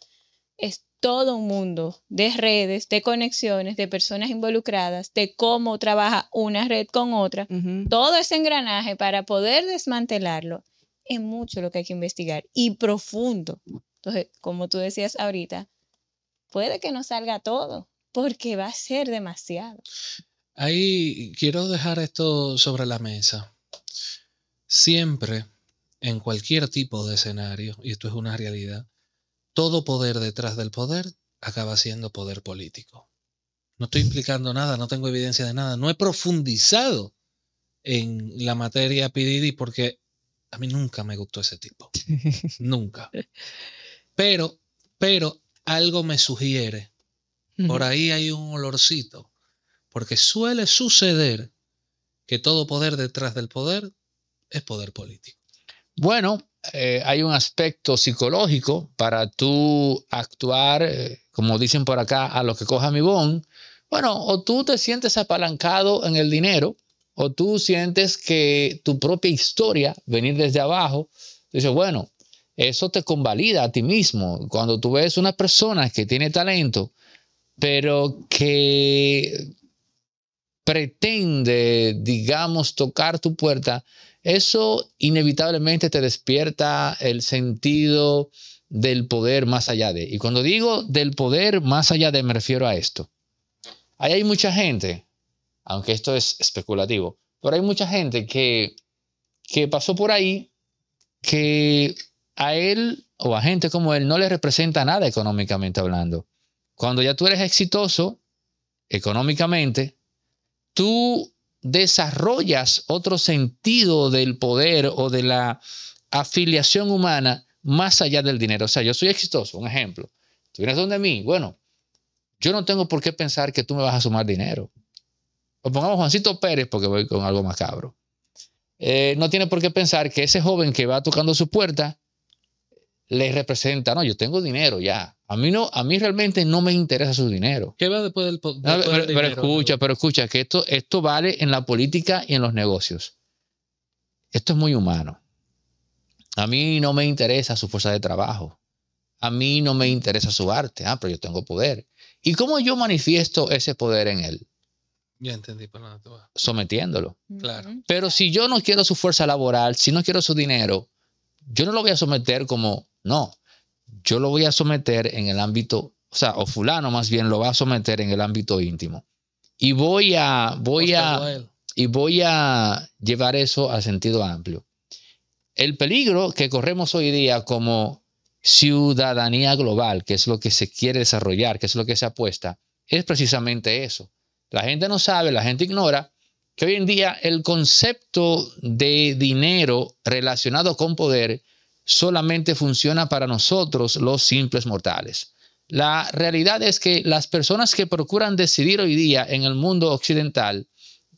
es todo un mundo de redes, de conexiones, de personas involucradas, de cómo trabaja una red con otra, todo ese engranaje para poder desmantelarlo es mucho lo que hay que investigar y profundo. Entonces, como tú decías ahorita, puede que no salga todo porque va a ser demasiado. Ahí quiero dejar esto sobre la mesa. Siempre, en cualquier tipo de escenario, y esto es una realidad, todo poder detrás del poder acaba siendo poder político. No estoy implicando nada, no tengo evidencia de nada, no he profundizado en la materia P. porque a mí nunca me gustó ese tipo. nunca. Pero, pero algo me sugiere por ahí hay un olorcito, porque suele suceder que todo poder detrás del poder es poder político. Bueno, eh, hay un aspecto psicológico para tú actuar, eh, como dicen por acá, a lo que coja mi bon. Bueno, o tú te sientes apalancado en el dinero, o tú sientes que tu propia historia, venir desde abajo, dices, bueno, eso te convalida a ti mismo. Cuando tú ves una persona que tiene talento, pero que pretende, digamos, tocar tu puerta, eso inevitablemente te despierta el sentido del poder más allá de. Y cuando digo del poder más allá de, me refiero a esto. Ahí hay mucha gente, aunque esto es especulativo, pero hay mucha gente que, que pasó por ahí que a él o a gente como él no le representa nada económicamente hablando. Cuando ya tú eres exitoso económicamente, tú desarrollas otro sentido del poder o de la afiliación humana más allá del dinero. O sea, yo soy exitoso, un ejemplo. Tú vienes donde mí, bueno, yo no tengo por qué pensar que tú me vas a sumar dinero. O pongamos Juancito Pérez porque voy con algo macabro. Eh, no tiene por qué pensar que ese joven que va tocando su puerta le representa, no, yo tengo dinero ya. A mí no, a mí realmente no me interesa su dinero. ¿Qué va después del, No, después pero, del pero dinero, escucha, amigo? pero escucha, que esto, esto vale en la política y en los negocios. Esto es muy humano. A mí no me interesa su fuerza de trabajo. A mí no me interesa su arte. Ah, pero yo tengo poder. ¿Y cómo yo manifiesto ese poder en él? Ya entendí por dónde vas. Sometiéndolo. Claro. Pero si yo no quiero su fuerza laboral, si no quiero su dinero, yo no lo voy a someter como, no, yo lo voy a someter en el ámbito, o sea, o fulano más bien lo va a someter en el ámbito íntimo. Y voy a, voy a, y voy a llevar eso al sentido amplio. El peligro que corremos hoy día como ciudadanía global, que es lo que se quiere desarrollar, que es lo que se apuesta, es precisamente eso. La gente no sabe, la gente ignora que hoy en día el concepto de dinero relacionado con poder solamente funciona para nosotros los simples mortales. La realidad es que las personas que procuran decidir hoy día en el mundo occidental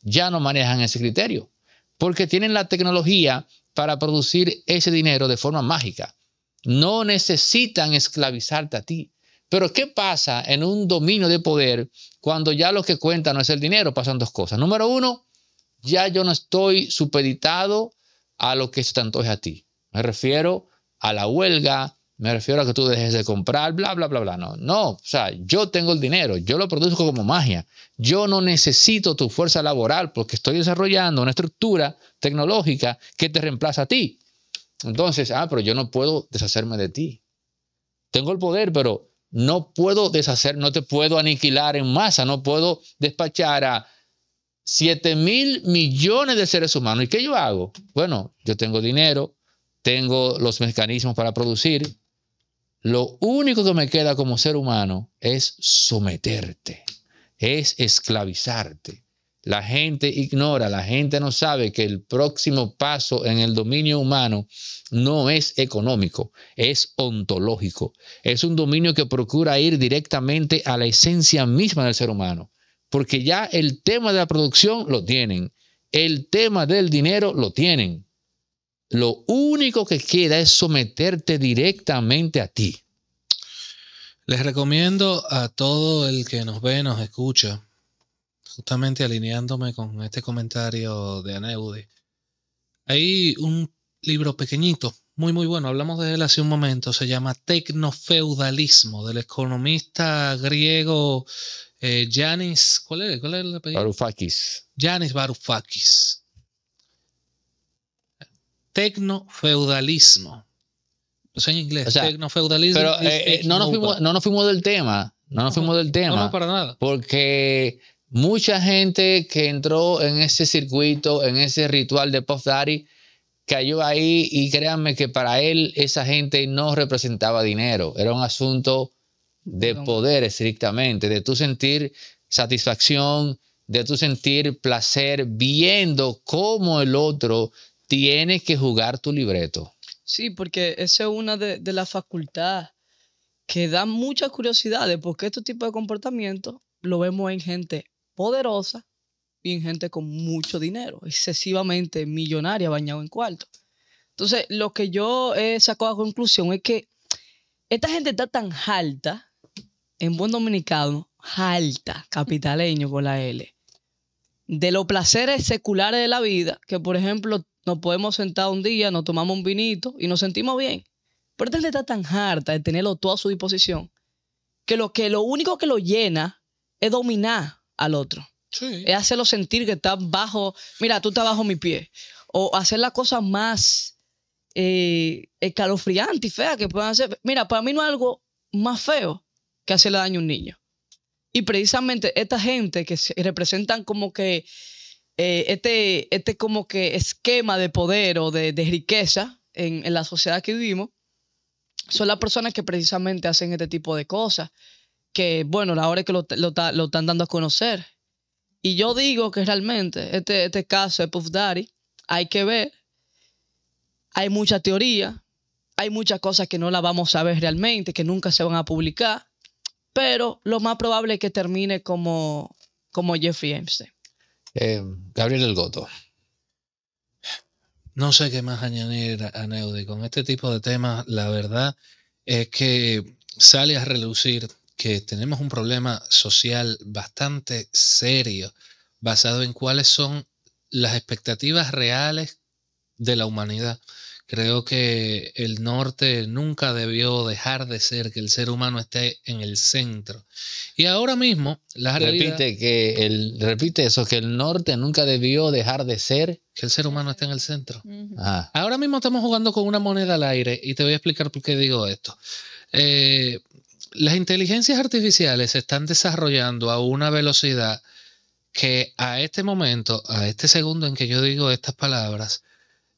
ya no manejan ese criterio, porque tienen la tecnología para producir ese dinero de forma mágica. No necesitan esclavizarte a ti. Pero ¿qué pasa en un dominio de poder cuando ya lo que cuenta no es el dinero? Pasan dos cosas. Número uno, ya yo no estoy supeditado a lo que se te antoje a ti. Me refiero a la huelga, Me refiero a que tú dejes de comprar, bla, bla, bla, bla. No, no. O sea, yo tengo el dinero, yo lo produzco como magia. Yo no necesito tu fuerza laboral porque estoy desarrollando una estructura tecnológica que te reemplaza a ti. Entonces, ah, pero yo no puedo deshacerme de ti. Tengo el poder, pero no puedo deshacer, no te puedo aniquilar en masa, no puedo despachar a 7 mil millones de seres humanos. ¿Y qué yo hago? Bueno, yo tengo dinero, tengo los mecanismos para producir, lo único que me queda como ser humano es someterte, es esclavizarte. La gente ignora, la gente no sabe que el próximo paso en el dominio humano no es económico, es ontológico. Es un dominio que procura ir directamente a la esencia misma del ser humano, porque ya el tema de la producción lo tienen, el tema del dinero lo tienen, lo único que queda es someterte directamente a ti. Les recomiendo a todo el que nos ve, nos escucha, justamente alineándome con este comentario de Aneudi. Hay un libro pequeñito, muy muy bueno, hablamos de él hace un momento, se llama Tecnofeudalismo, del economista griego eh, Yanis, ¿cuál es, ¿cuál es el apellido? Varoufakis. Yanis Varoufakis tecnofeudalismo. Sea, en inglés, O sea, tecnofeudalismo. Pero eh, eh, no, nos fuimos, no nos fuimos del tema, no nos fuimos del tema. No, no, para nada. Porque mucha gente que entró en ese circuito, en ese ritual de Puff Daddy, cayó ahí y créanme que para él esa gente no representaba dinero, era un asunto de poder estrictamente, de tu sentir satisfacción, de tu sentir placer viendo cómo el otro tiene que jugar tu libreto. Sí, porque esa es una de, las facultades que da mucha curiosidad de por qué este tipo de comportamiento lo vemos en gente poderosa y en gente con mucho dinero, excesivamente millonaria, bañado en cuarto. Entonces, lo que yo he sacado a conclusión es que esta gente está tan alta, en buen dominicano, alta, capitaleño con la L, de los placeres seculares de la vida, que por ejemplo nos podemos sentar un día, nos tomamos un vinito y nos sentimos bien. Pero esta gente está tan harta de tenerlo todo a su disposición que lo, que lo único que lo llena es dominar al otro. Sí. Es hacerlo sentir que está bajo, mira, tú estás bajo mi pie. O hacer la cosa más eh, escalofriante y fea que puedan hacer. Mira, para mí no hay algo más feo que hacerle daño a un niño. Y precisamente esta gente que se representan como que eh, este, este como que esquema de poder o de, de riqueza en, en la sociedad que vivimos, son las personas que precisamente hacen este tipo de cosas. Que, bueno, ahora es que lo, lo, lo están dando a conocer. Y yo digo que realmente este, este caso de Puff Daddy hay que ver. Hay mucha teoría, hay muchas cosas que no las vamos a ver realmente, que nunca se van a publicar, pero lo más probable es que termine como, como Jeffrey Epstein. Eh, Gabriel El Goto. No sé qué más añadir a. Con este tipo de temas, la verdad es que sale a relucir que tenemos un problema social bastante serio, basado en cuáles son las expectativas reales de la humanidad. Creo que el norte nunca debió dejar de ser que el ser humano esté en el centro. Y ahora mismo, la realidad Repite que el, repite eso, que el norte nunca debió dejar de ser. que el ser humano está en el centro. Ahora mismo estamos jugando con una moneda al aire y te voy a explicar por qué digo esto. Eh, las inteligencias artificiales se están desarrollando a una velocidad que a este momento, a este segundo en que yo digo estas palabras,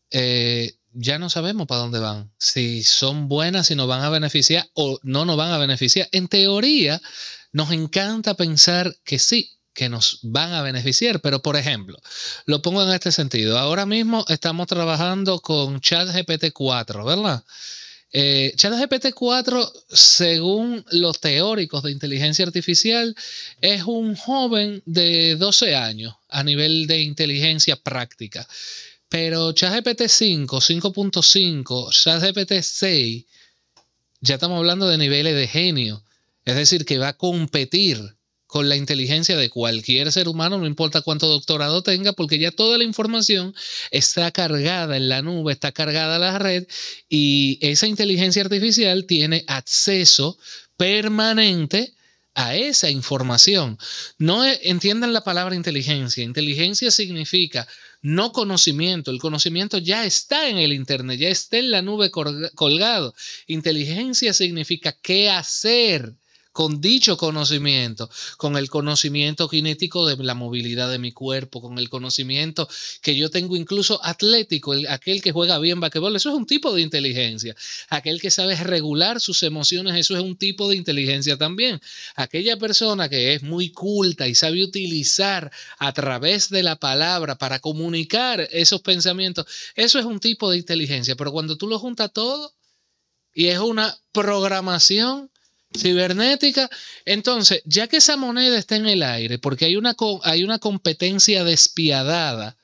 eh, ya no sabemos para dónde van. Si son buenas, si nos van a beneficiar o no nos van a beneficiar. En teoría, nos encanta pensar que sí, que nos van a beneficiar, pero por ejemplo, lo pongo en este sentido. Ahora mismo estamos trabajando con ChatGPT 4, ¿verdad? Eh, ChatGPT 4, según los teóricos de inteligencia artificial, es un joven de 12 años a nivel de inteligencia práctica. Pero ChatGPT 5, 5.5, ChatGPT 6, ya estamos hablando de niveles de genio. Es decir, que va a competir con la inteligencia de cualquier ser humano, no importa cuánto doctorado tenga, porque ya toda la información está cargada en la nube, está cargada en la red y esa inteligencia artificial tiene acceso permanente a esa información. No entiendan la palabra inteligencia. Inteligencia significa no conocimiento. El conocimiento ya está en el Internet, ya está en la nube colga- colgado. Inteligencia significa qué hacer con dicho conocimiento, con el conocimiento cinético de la movilidad de mi cuerpo, con el conocimiento que yo tengo incluso atlético, el- aquel que juega bien basquetbol, eso es un tipo de inteligencia. Aquel que sabe regular sus emociones, eso es un tipo de inteligencia también. Aquella persona que es muy culta y sabe utilizar a través de la palabra para comunicar esos pensamientos, eso es un tipo de inteligencia. Pero cuando tú lo juntas todo y es una programación cibernética, entonces, ya que esa moneda está en el aire, porque hay una, hay una competencia despiadada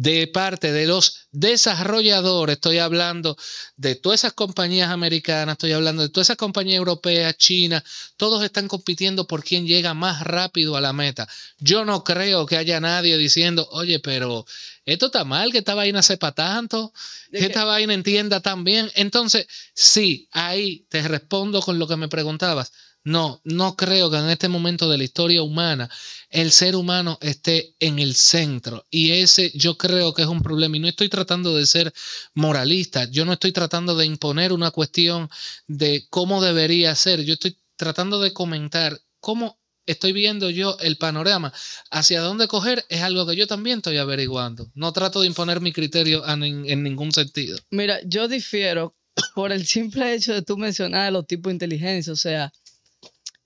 de parte de los desarrolladores, estoy hablando de todas esas compañías americanas, estoy hablando de todas esas compañías europeas, China, todos están compitiendo por quién llega más rápido a la meta. Yo no creo que haya nadie diciendo, oye, pero esto está mal, que esta vaina sepa tanto, que- esta vaina entienda tan bien. Entonces, sí, ahí te respondo con lo que me preguntabas. No, no creo que en este momento de la historia humana el ser humano esté en el centro. Y ese yo creo que es un problema. Y no estoy tratando de ser moralista. Yo no estoy tratando de imponer una cuestión de cómo debería ser. Yo estoy tratando de comentar cómo estoy viendo yo el panorama. Hacia dónde coger es algo que yo también estoy averiguando. No trato de imponer mi criterio en ningún sentido. Mira, yo difiero por el simple hecho de tú mencionar los tipos de inteligencia. O sea,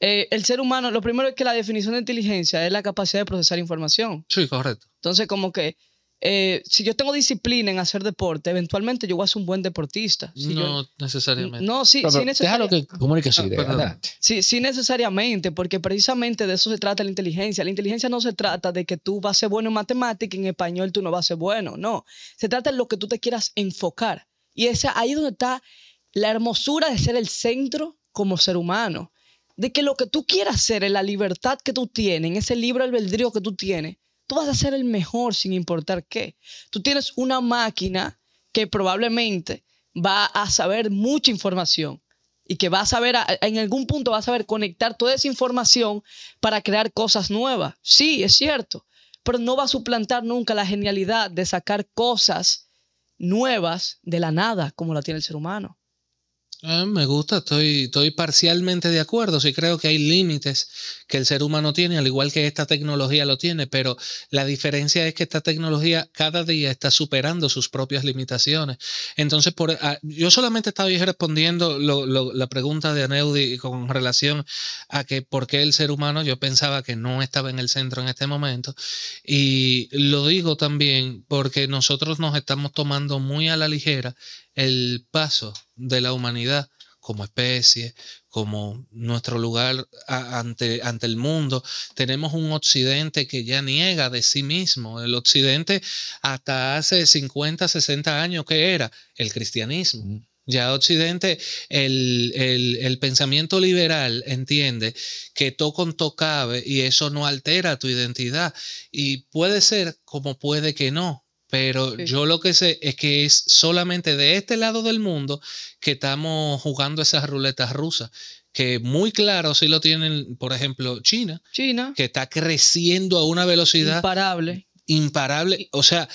eh, el ser humano, lo primero es que la definición de inteligencia es la capacidad de procesar información. Sí, correcto. Entonces, como que eh, si yo tengo disciplina en hacer deporte, eventualmente yo voy a ser un buen deportista. Si yo- no necesariamente. no, sí, Pero, sí, pero déjalo necesari- que comunique su Ah, sí, sí necesariamente, porque precisamente de eso se trata la inteligencia. La inteligencia no se trata de que tú vas a ser bueno en matemática y en español tú no vas a ser bueno, no. Se trata de lo que tú te quieras enfocar. Y esa, ahí es donde está la hermosura de ser el centro como ser humano. De que lo que tú quieras ser, en la libertad que tú tienes, en ese libre albedrío que tú tienes, tú vas a ser el mejor sin importar qué. Tú tienes una máquina que probablemente va a saber mucha información y que va a saber, en algún punto va a saber conectar toda esa información para crear cosas nuevas. Sí, es cierto, pero no va a suplantar nunca la genialidad de sacar cosas nuevas de la nada como la tiene el ser humano. Eh, me gusta, estoy, estoy parcialmente de acuerdo. Sí creo que hay límites que el ser humano tiene, al igual que esta tecnología lo tiene, pero la diferencia es que esta tecnología cada día está superando sus propias limitaciones. Entonces, por, ah, yo solamente estaba respondiendo la pregunta de Aneudi con relación a que por qué el ser humano yo pensaba que no estaba en el centro en este momento. Y lo digo también porque nosotros nos estamos tomando muy a la ligera el paso de la humanidad como especie, como nuestro lugar ante, ante el mundo. Tenemos un occidente que ya niega de sí mismo. El occidente hasta hace 50, 60 años que era el cristianismo. Ya Occidente, el, el- el pensamiento liberal entiende que todo con todo cabe y eso no altera tu identidad. Y puede ser como puede que no, pero Sí. yo lo que sé es que es solamente de este lado del mundo que estamos jugando esas ruletas rusas, que muy claro si lo tienen, por ejemplo, China, China, que está creciendo a una velocidad imparable. imparable. O sea,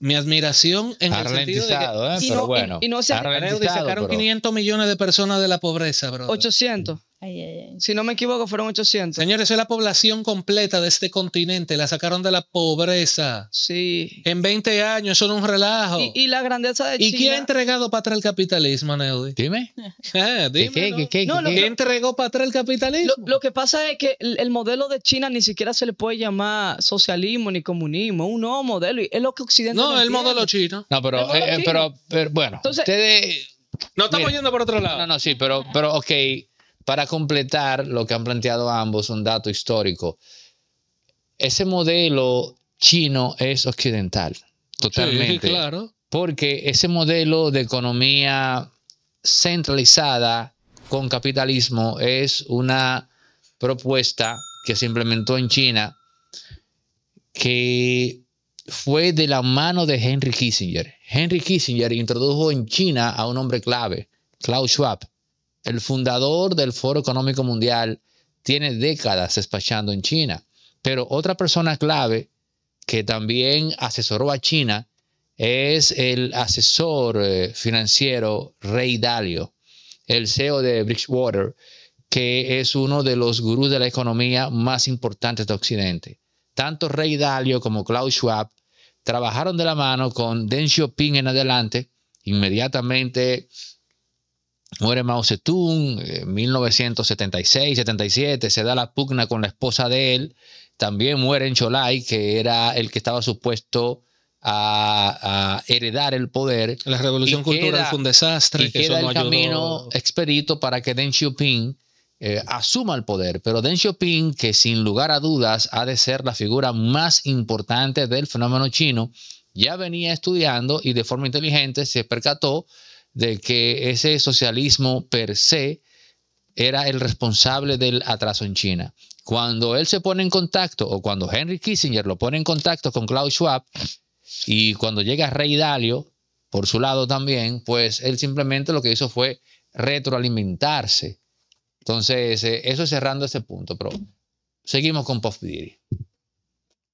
mi admiración en Ha el sentido de que ¿eh? Y pero no- y- bueno. y no se- ha ralentizado, sacaron pero- 500 millones de personas de la pobreza, bro. 800. Ay, ay, ay. Si no me equivoco, fueron 800. Señores, esa es la población completa de este continente. La sacaron de la pobreza. Sí. En 20 años, eso no es un relajo. Y, y la grandeza de ¿Y China. quién ha entregado para atrás el capitalismo, Neudi? Dime. Ah, ¿Qué, dime, qué, ¿no? qué, No, lo-? ¿Quién entregó para atrás el capitalismo? Lo, lo que pasa es que el, el modelo de China ni siquiera se le puede llamar socialismo ni comunismo, es un nuevo modelo y es lo que Occidente no, el entiende. modelo chino. No, pero, El modelo eh, eh, chino. pero, pero, bueno, Entonces- ustedes No estamos Mira. yendo por otro lado. No, no, sí, pero, pero ok, para completar lo que han planteado ambos, un dato histórico. Ese modelo chino es occidental, totalmente. Sí, claro. Porque ese modelo de economía centralizada con capitalismo es una propuesta que se implementó en China que fue de la mano de Henry Kissinger. Henry Kissinger introdujo en China a un hombre clave, Klaus Schwab, el fundador del Foro Económico Mundial, tiene décadas despachando en China. Pero otra persona clave que también asesoró a China es el asesor eh, financiero Ray Dalio, el CEO de Bridgewater, que es uno de los gurús de la economía más importantes de Occidente. Tanto Ray Dalio como Klaus Schwab trabajaron de la mano con Deng Xiaoping en adelante. Inmediatamente muere Mao Zedong en 1976-77, se da la pugna con la esposa de él. También muere en Cholai, que era el que estaba supuesto a, heredar el poder. La revolución cultural fue un desastre. Y queda el camino expedito para que Deng Xiaoping eh, asuma el poder. Pero Deng Xiaoping, que sin lugar a dudas ha de ser la figura más importante del fenómeno chino, ya venía estudiando y de forma inteligente se percató de que ese socialismo per se era el responsable del atraso en China. Cuando él se pone en contacto, o cuando Henry Kissinger lo pone en contacto con Klaus Schwab, y cuando llega Rey Dalio, por su lado también, pues él simplemente lo que hizo fue retroalimentarse. Entonces, eh, eso es cerrando ese punto, pero seguimos con Puff Diddy.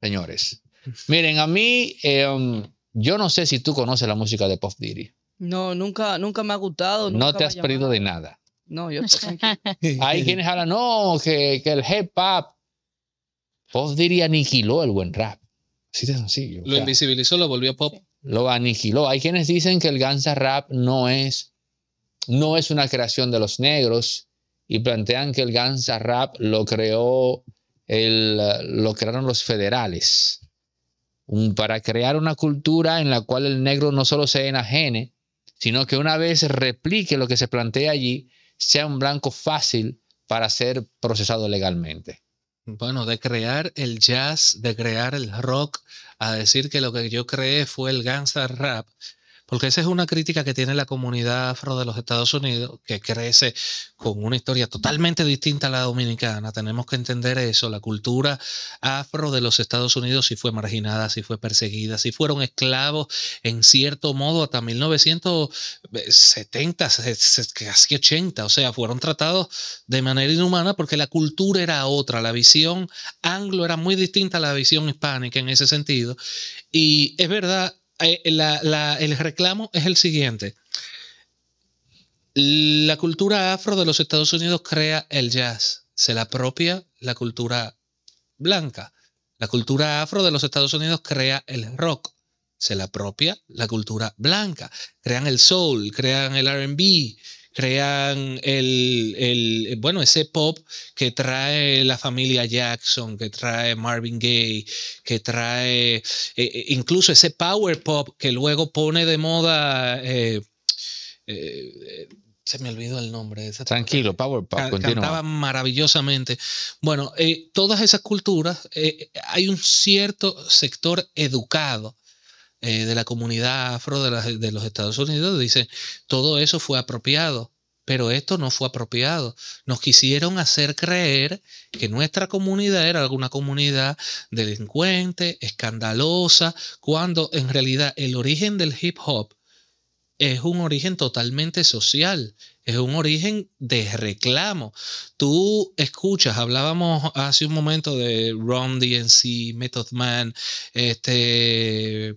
Señores, miren, a mí, em, yo no sé si tú conoces la música de Puff Diddy. No, nunca, nunca me ha gustado. no te has perdido de nada. No, yo Hay quienes hablan, no, que, que el hip hop. Puff Diddy aniquiló el buen rap. Así de sencillo. Lo invisibilizó, lo volvió pop. Lo aniquiló. Hay quienes dicen que el Gansa Rap no es, no es una creación de los negros y plantean que el Gansa Rap lo creó el, lo crearon los federales para crear una cultura en la cual el negro no solo se enajene, sino que una vez replique lo que se plantea allí, sea un blanco fácil para ser procesado legalmente. Bueno, de crear el jazz, de crear el rock, a decir que lo que yo creé fue el gangster rap, porque esa es una crítica que tiene la comunidad afro de los Estados Unidos, que crece con una historia totalmente distinta a la dominicana. Tenemos que entender eso. La cultura afro de los Estados Unidos sí fue marginada, sí fue perseguida, sí fueron esclavos en cierto modo hasta 1970, casi 80. O sea, fueron tratados de manera inhumana porque la cultura era otra. La visión anglo era muy distinta a la visión hispánica en ese sentido. Y es verdad, eh, el reclamo es el siguiente. La cultura afro de los Estados Unidos crea el jazz, se la apropia la cultura blanca. La cultura afro de los Estados Unidos crea el rock, se la apropia la cultura blanca. Crean el soul, crean el RB, crean el, bueno, ese pop que trae la familia Jackson, que trae Marvin Gaye, que trae eh, eh, incluso ese power pop que luego pone de moda. Eh, se me olvidó el nombre. De esa Tranquilo, Power Pop. cantaba maravillosamente. Bueno, todas esas culturas, hay un cierto sector educado eh, de la comunidad afro de, los Estados Unidos dice, todo eso fue apropiado, pero esto no fue apropiado. Nos quisieron hacer creer que nuestra comunidad era alguna comunidad delincuente, escandalosa, cuando en realidad el origen del hip hop es un origen totalmente social, es un origen de reclamo. Tú escuchas, hablábamos hace un momento de Ron DNC, Method Man, este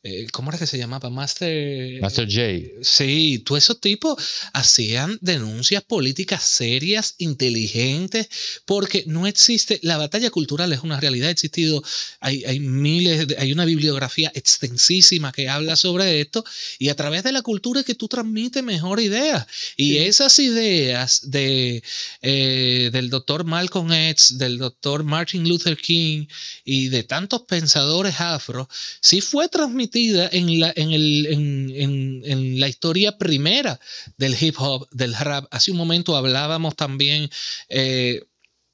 eh, ¿cómo era que se llamaba? Master. Master J. Sí, tú esos tipos hacían denuncias políticas serias, inteligentes, porque no existe. La batalla cultural es una realidad. Ha existido, hay, hay miles, hay una bibliografía extensísima que habla sobre esto, y a través de la cultura es que tú transmites mejor ideas. Y esas ideas de, eh, del doctor Malcolm X, del doctor Martin Luther King y de tantos pensadores afro, sí fue transmitida en la, en, el, en, en, la historia primera del hip hop, del rap. Hace un momento hablábamos también eh,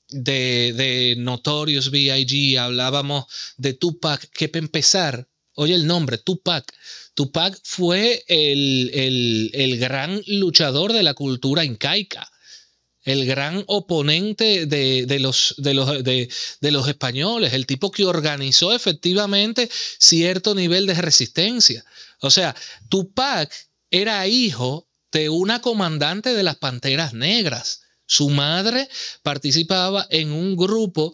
de, de Notorious B.I.G., hablábamos de Tupac, que para empezar, oye el nombre, Tupac. Tupac fue el, el, el gran luchador de la cultura incaica. El gran oponente de, de los, de, los, de, de los españoles, el tipo que organizó efectivamente cierto nivel de resistencia. O sea, Tupac era hijo de una comandante de las Panteras Negras. Su madre participaba en un grupo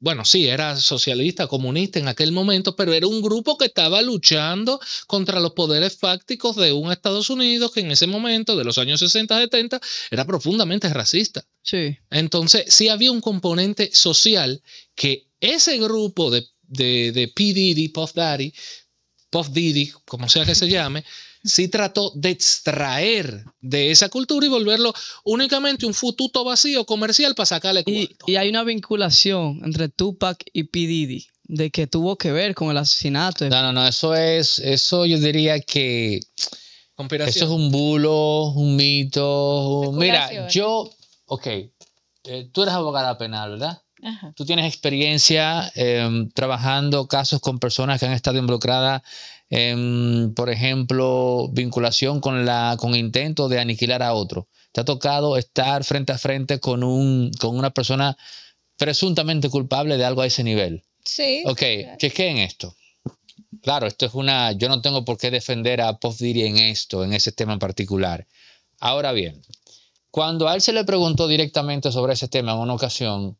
bueno, sí, era socialista, comunista en aquel momento, pero era un grupo que estaba luchando contra los poderes fácticos de un Estados Unidos que en ese momento, de los años 60, 70, era profundamente racista. Sí. Entonces, sí había un componente social que ese grupo de, de, de P. Diddy, Puff Daddy, Puff Diddy, como sea que se llame, sí trató de extraer de esa cultura y volverlo únicamente un fututo vacío comercial para sacarle Y, cuarto. y hay una vinculación entre Tupac y P. Diddy, de que tuvo que ver con el asesinato. de- No, no, no, eso es, eso yo diría que eso es un bulo, un mito. un- Mira, yo, ok, eh, tú eres abogada penal, ¿verdad? Ajá. Tú tienes experiencia em, trabajando casos con personas que han estado involucradas en, por ejemplo, vinculación con la con intento de aniquilar a otro. Te ha tocado estar frente a frente con un con una persona presuntamente culpable de algo a ese nivel. Sí. Ok, chequeen esto. Claro, esto es una. Yo no tengo por qué defender a Puff Diddy en esto, en ese tema en particular. Ahora bien, cuando a él se le preguntó directamente sobre ese tema en una ocasión,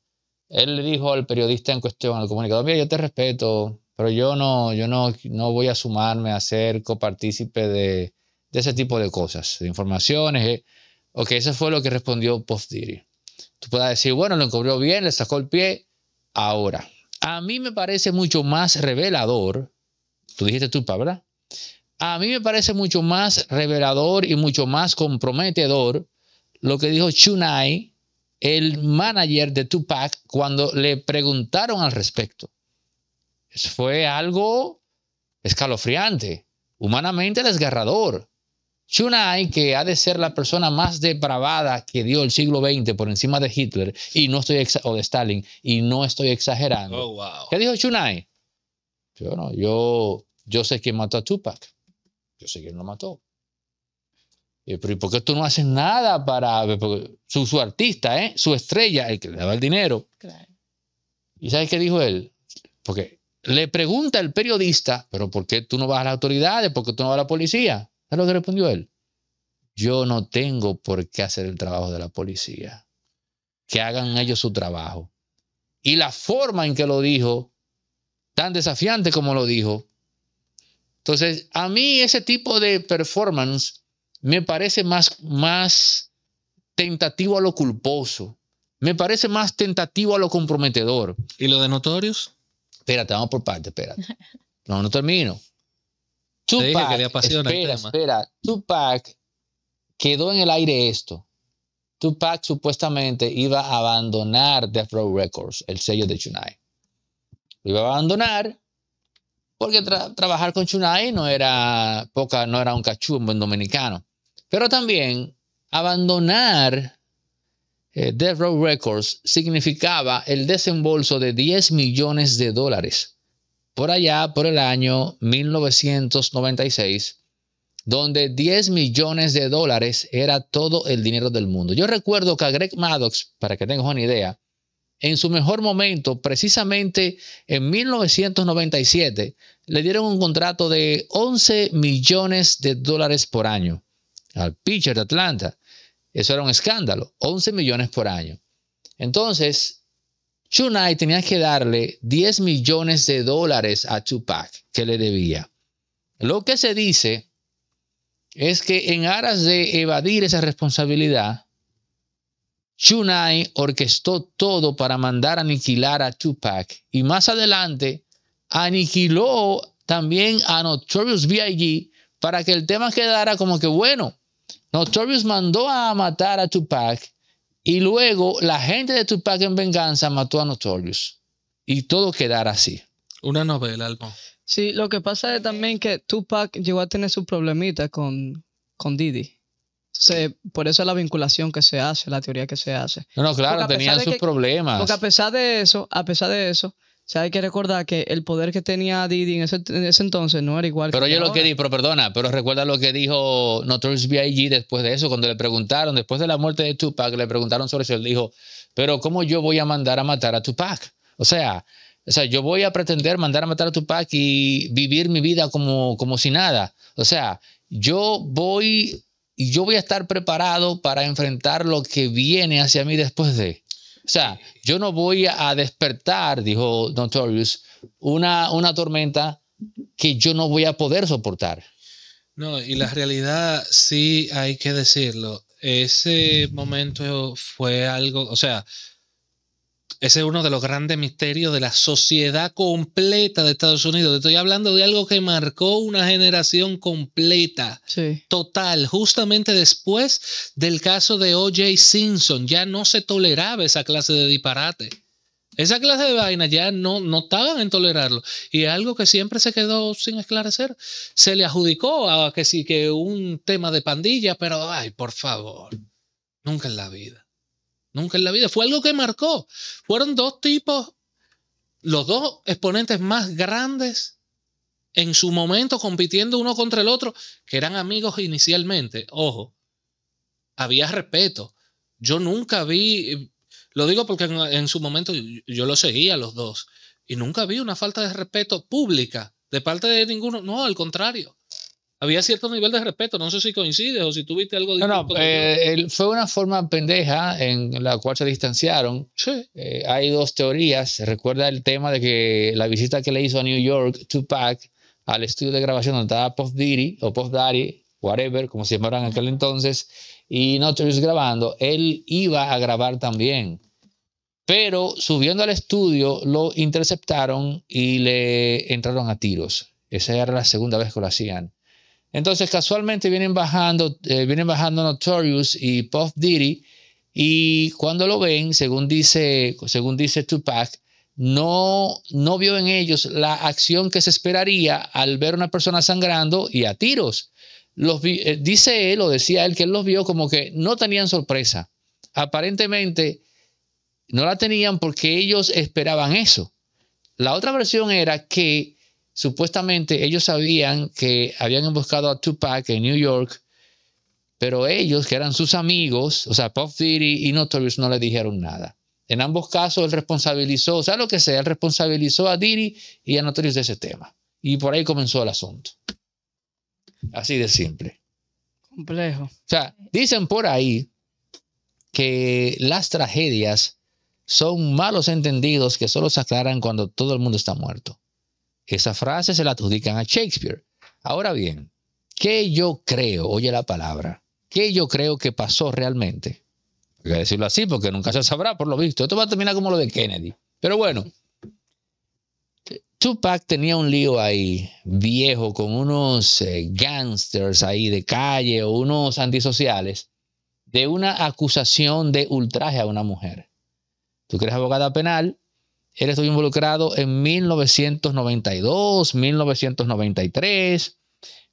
él le dijo al periodista en cuestión, al comunicador, mira, yo te respeto, pero yo no, yo no, no voy a sumarme a ser copartícipe de, de ese tipo de cosas, de informaciones. eh". Ok, eso fue lo que respondió Puff Diddy. Tú puedes decir, bueno, lo encubrió bien, le sacó el pie. Ahora, a mí me parece mucho más revelador, tú dijiste tú, ¿verdad? A mí me parece mucho más revelador y mucho más comprometedor lo que dijo Chunai, el manager de Tupac, cuando le preguntaron al respecto. Eso fue algo escalofriante, humanamente desgarrador. Chunai, que ha de ser la persona más depravada que dio el siglo XX por encima de Hitler y no estoy o de Stalin y no estoy exagerando. Oh, wow. ¿Qué dijo Chunai? Yo no, yo, yo sé quién mató a Tupac. Yo sé quién lo mató. Y, pero ¿y por qué tú no haces nada para su, su artista, ¿eh? su estrella, el que le daba el dinero? Claro. ¿Y sabes qué dijo él? Porque le pregunta el periodista, pero ¿por qué tú no vas a las autoridades? ¿Por qué tú no vas a la policía? ¿Sabes lo que respondió él? Yo no tengo por qué hacer el trabajo de la policía. Que hagan ellos su trabajo. Y la forma en que lo dijo, tan desafiante como lo dijo. Entonces, a mí ese tipo de performance me parece más, más tentativo a lo culposo. Me parece más tentativo a lo comprometedor. ¿Y lo de Notorious? Espérate, vamos por parte, espérate. No, no termino. dije que Tupac, le apasiona el espera, tema. espera. Tupac quedó en el aire esto. Tupac supuestamente iba a abandonar Death Row Records, el sello de Chunai. Lo iba a abandonar porque tra- trabajar con Chunai no era poca, no era un cachú, un buen dominicano. Pero también abandonar eh, Death Row Records significaba el desembolso de 10 millones de dólares por allá por el año 1996, donde 10 millones de dólares era todo el dinero del mundo. Yo recuerdo que a Greg Maddox, para que tengas una idea, en su mejor momento, precisamente en 1997, le dieron un contrato de 11 millones de dólares por año al pitcher de Atlanta. Eso era un escándalo, 11 millones por año. Entonces, Chunai tenía que darle 10 millones de dólares a Tupac que le debía. Lo que se dice es que en aras de evadir esa responsabilidad, Chunai orquestó todo para mandar a aniquilar a Tupac y más adelante aniquiló también a Notorious B.I.G. para que el tema quedara como que bueno. Notorious mandó a matar a Tupac y luego la gente de Tupac en venganza mató a Notorious. Y todo quedara así. Una novela, Almo. Sí, lo que pasa es también que Tupac llegó a tener sus problemitas con, con Diddy. Entonces, por eso es la vinculación que se hace, la teoría que se hace. No, no, claro, tenían sus que- problemas. Porque a pesar de eso, a pesar de eso, O sea, hay que recordar que el poder que tenía Didi en ese, en ese entonces no era igual Pero que yo lo que di, pero perdona, pero recuerda lo que dijo Notorious B.I.G. después de eso, cuando le preguntaron, después de la muerte de Tupac, le preguntaron sobre eso, él dijo, pero ¿cómo yo voy a mandar a matar a Tupac? O sea, o sea, yo voy a pretender mandar a matar a Tupac y vivir mi vida como, como si nada. O sea, yo voy, yo voy a estar preparado para enfrentar lo que viene hacia mí después de. O sea, yo no voy a despertar, dijo Notorious, una, una tormenta que yo no voy a poder soportar. No, y la realidad sí hay que decirlo. Ese momento fue algo, o sea, ese es uno de los grandes misterios de la sociedad completa de Estados Unidos. Estoy hablando de algo que marcó una generación completa. Sí. Total, justamente después del caso de O.J. Simpson, ya no se toleraba esa clase de disparate. Esa clase de vaina ya no, no estaban en tolerarlo. Y es algo que siempre se quedó sin esclarecer. Se le adjudicó a que sí, que un tema de pandilla, pero ay, por favor, nunca en la vida. Nunca en la vida. Fue algo que marcó. Fueron dos tipos, los dos exponentes más grandes en su momento compitiendo uno contra el otro, que eran amigos inicialmente. Ojo, había respeto. Yo nunca vi, lo digo porque en, su momento yo, lo seguía los dos, y nunca vi una falta de respeto pública de parte de ninguno. No, al contrario. Había cierto nivel de respeto. No sé si coincides o si tuviste algo No, no, yo. eh, fue una forma pendeja en la cual se distanciaron. Sí. Eh, hay dos teorías. Recuerda el tema de que la visita que le hizo a New York, Tupac, al estudio de grabación donde estaba Puff Daddy o Puff Daddy, whatever, como se llamaban en aquel entonces, y Notorious grabando, él iba a grabar también. Pero subiendo al estudio lo interceptaron y le entraron a tiros. Esa era la segunda vez que lo hacían. Entonces, casualmente vienen bajando, eh, vienen bajando Notorious y Puff Diddy, y cuando lo ven, según dice, según dice Tupac, no, no vio en ellos la acción que se esperaría al ver una persona sangrando y a tiros. Los eh, dice él, o decía él, que él los vio como que no tenían sorpresa. Aparentemente no la tenían porque ellos esperaban eso. La otra versión era que supuestamente ellos sabían que habían emboscado a Tupac en New York, pero ellos, que eran sus amigos, o sea, Puff Daddy y Notorious, no le dijeron nada. En ambos casos, él responsabilizó, o sea, lo que sea, él responsabilizó a Diddy y a Notorious de ese tema. Y por ahí comenzó el asunto. Así de simple. Complejo. O sea, dicen por ahí que las tragedias son malos entendidos que solo se aclaran cuando todo el mundo está muerto. Esa frase se la adjudican a Shakespeare. Ahora bien, ¿qué yo creo? Oye la palabra. ¿Qué yo creo que pasó realmente? Hay que decirlo así porque nunca se sabrá por lo visto. Esto va a terminar como lo de Kennedy. Pero bueno, Tupac tenía un lío ahí viejo con unos eh, gangsters ahí de calle o unos antisociales de una acusación de ultraje a una mujer. Tú que eres abogada penal, él estuvo involucrado en 1992, 1993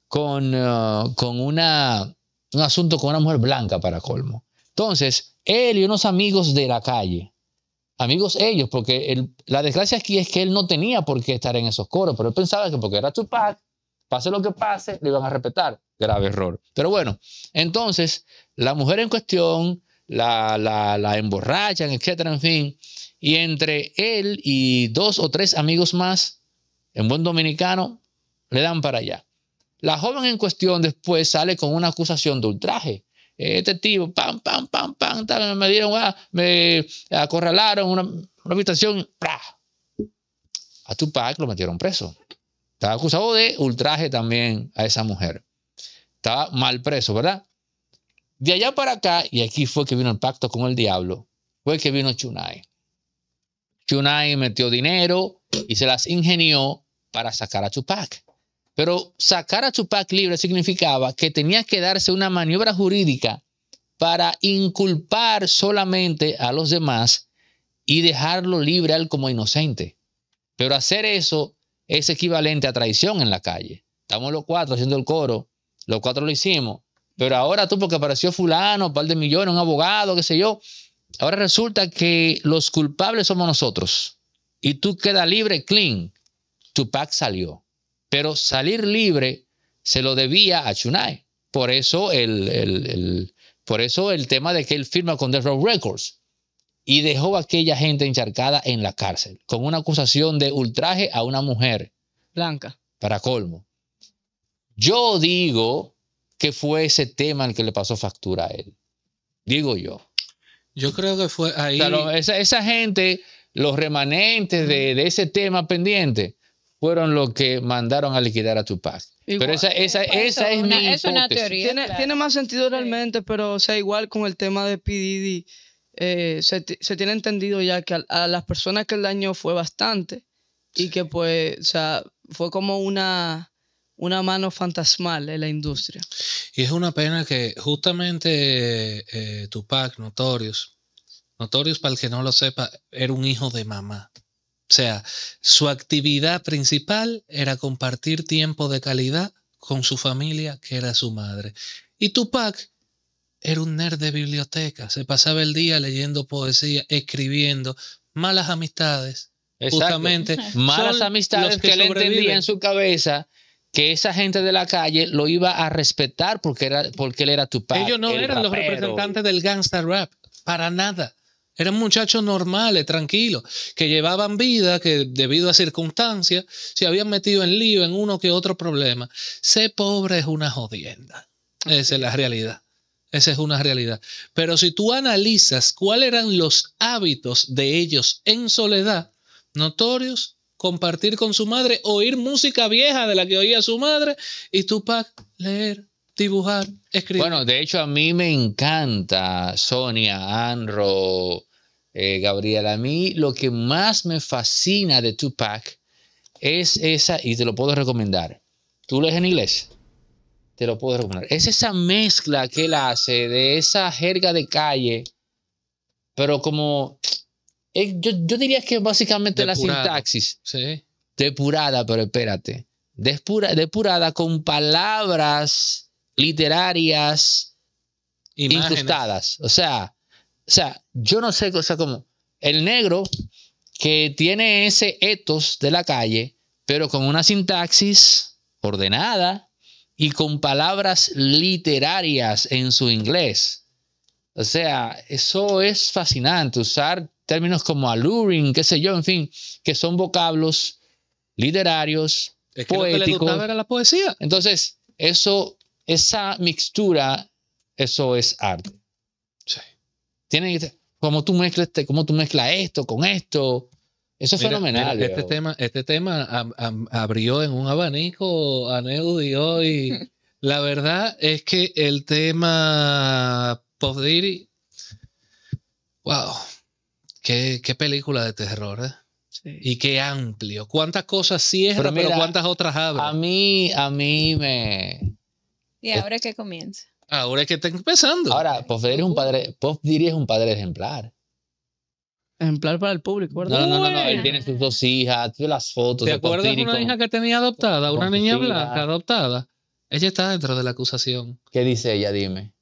con, eh, con una, un asunto con una mujer blanca para colmo. Entonces, él y unos amigos de la calle, amigos ellos, porque el- la desgracia aquí es que él no tenía por qué estar en esos coros, pero él pensaba que porque era Tupac, pase lo que pase, le iban a respetar. Grave error. Pero bueno, entonces, la mujer en cuestión la, la, la emborrachan, etcétera, en fin. Y entre él y dos o tres amigos más, en buen dominicano, le dan para allá. La joven en cuestión después sale con una acusación de ultraje. Este tipo, pam, pam, pam, pam, tal, me dieron, ah, me acorralaron una, una habitación, ¡pra! a Tupac lo metieron preso. Estaba acusado de ultraje también a esa mujer. Estaba mal preso, ¿verdad? De allá para acá, y aquí fue que vino el pacto con el diablo, fue que vino Chunai. Chunai metió dinero y se las ingenió para sacar a Tupac. Pero sacar a Tupac libre significaba que tenía que darse una maniobra jurídica para inculpar solamente a los demás y dejarlo libre a él como inocente. Pero hacer eso es equivalente a traición en la calle. Estamos los cuatro haciendo el coro, los cuatro lo hicimos, pero ahora tú porque apareció fulano, un par de millones, un abogado, qué sé yo, ahora resulta que los culpables somos nosotros. y tú quedas libre, clean. Tupac salió. Pero salir libre se lo debía a Chunai. Por eso el, el- el- por eso el tema de que él firma con Death Row Records y dejó a aquella gente encharcada en la cárcel con una acusación de ultraje a una mujer Blanca. para colmo. Yo digo que fue ese tema el que le pasó factura a él. Digo yo. Yo creo que fue O ahí. sea, lo- esa, esa gente, los remanentes de, de ese tema pendiente, fueron los que mandaron a liquidar a Tupac. Igual. Pero esa, esa, esa es una- mi es una hipótesis. teoría. Tiene, claro. tiene más sentido realmente, pero o sea, igual con el tema de P. Diddy, eh, se, se tiene entendido ya que a, a las personas que el daño fue bastante y que pues, o sea, fue como una, una mano fantasmal en la industria. Y es una pena que justamente eh, Tupac, Notorious, Notorious, para el que no lo sepa, era un hijo de mamá. O sea, su actividad principal era compartir tiempo de calidad con su familia, que era su madre. Y Tupac era un nerd de biblioteca, se pasaba el día leyendo poesía, escribiendo, malas amistades. Exacto. Justamente. Malas amistades los que, él entendía en su cabeza que esa gente de la calle lo iba a respetar porque, era, porque él era Tupac. Ellos no el eran los representantes del gangsta rap, para nada. Eran muchachos normales, tranquilos, que llevaban vida, que debido a circunstancias se habían metido en lío, en uno que otro problema. Ser pobre es una jodienda. Esa es la realidad. Esa es una realidad. Pero si tú analizas cuáles eran los hábitos de ellos en soledad, notorios, compartir con su madre, oír música vieja de la que oía su madre, y Tupac, leer, dibujar, escribir. Bueno, de hecho, a mí me encanta Sonia, Anro, eh, Gabriela. A mí lo que más me fascina de Tupac es esa, y te lo puedo recomendar. ¿Tú lees en inglés? Te lo puedo recomendar. Es esa mezcla que él hace de esa jerga de calle, pero como. Yo, yo diría que básicamente la sintaxis sí. depurada, pero espérate, Despura- depurada con palabras literarias Imágenes. incrustadas. O sea, o sea, yo no sé, o sea, como el negro que tiene ese etos de la calle, pero con una sintaxis ordenada y con palabras literarias en su inglés. O sea, eso es fascinante, usar términos como alluring, qué sé yo, en fin, que son vocablos literarios, Es que lo que le poéticos. era la poesía. Entonces, eso, esa mixtura, eso es arte. Sí. Tiene que como tú mezclas, este- como tú mezclas esto con esto. Eso es Mira, fenomenal. mira, este tema, este tema am- am- abrió en un abanico a Neudi hoy. La verdad es que el tema Puff Diddy, wow, qué, qué película de terror, ¿eh? Sí. Y qué amplio. Cuántas cosas cierra, Pero pero, mira, cuántas otras abre. A mí, a mí me. Y ahora que comienza. Ahora es que está empezando. Ahora, Puff Daddy es un padre, Puff Daddy es un padre ejemplar. Ejemplar para el público, ¿verdad? no, no, no, no, Él tiene sus dos hijas, ves las fotos. ¿Te acuerdas de una con- hija que tenía adoptada? con Una niña blanca adoptada. Ella está dentro de la acusación. ¿Qué dice ella? Dime.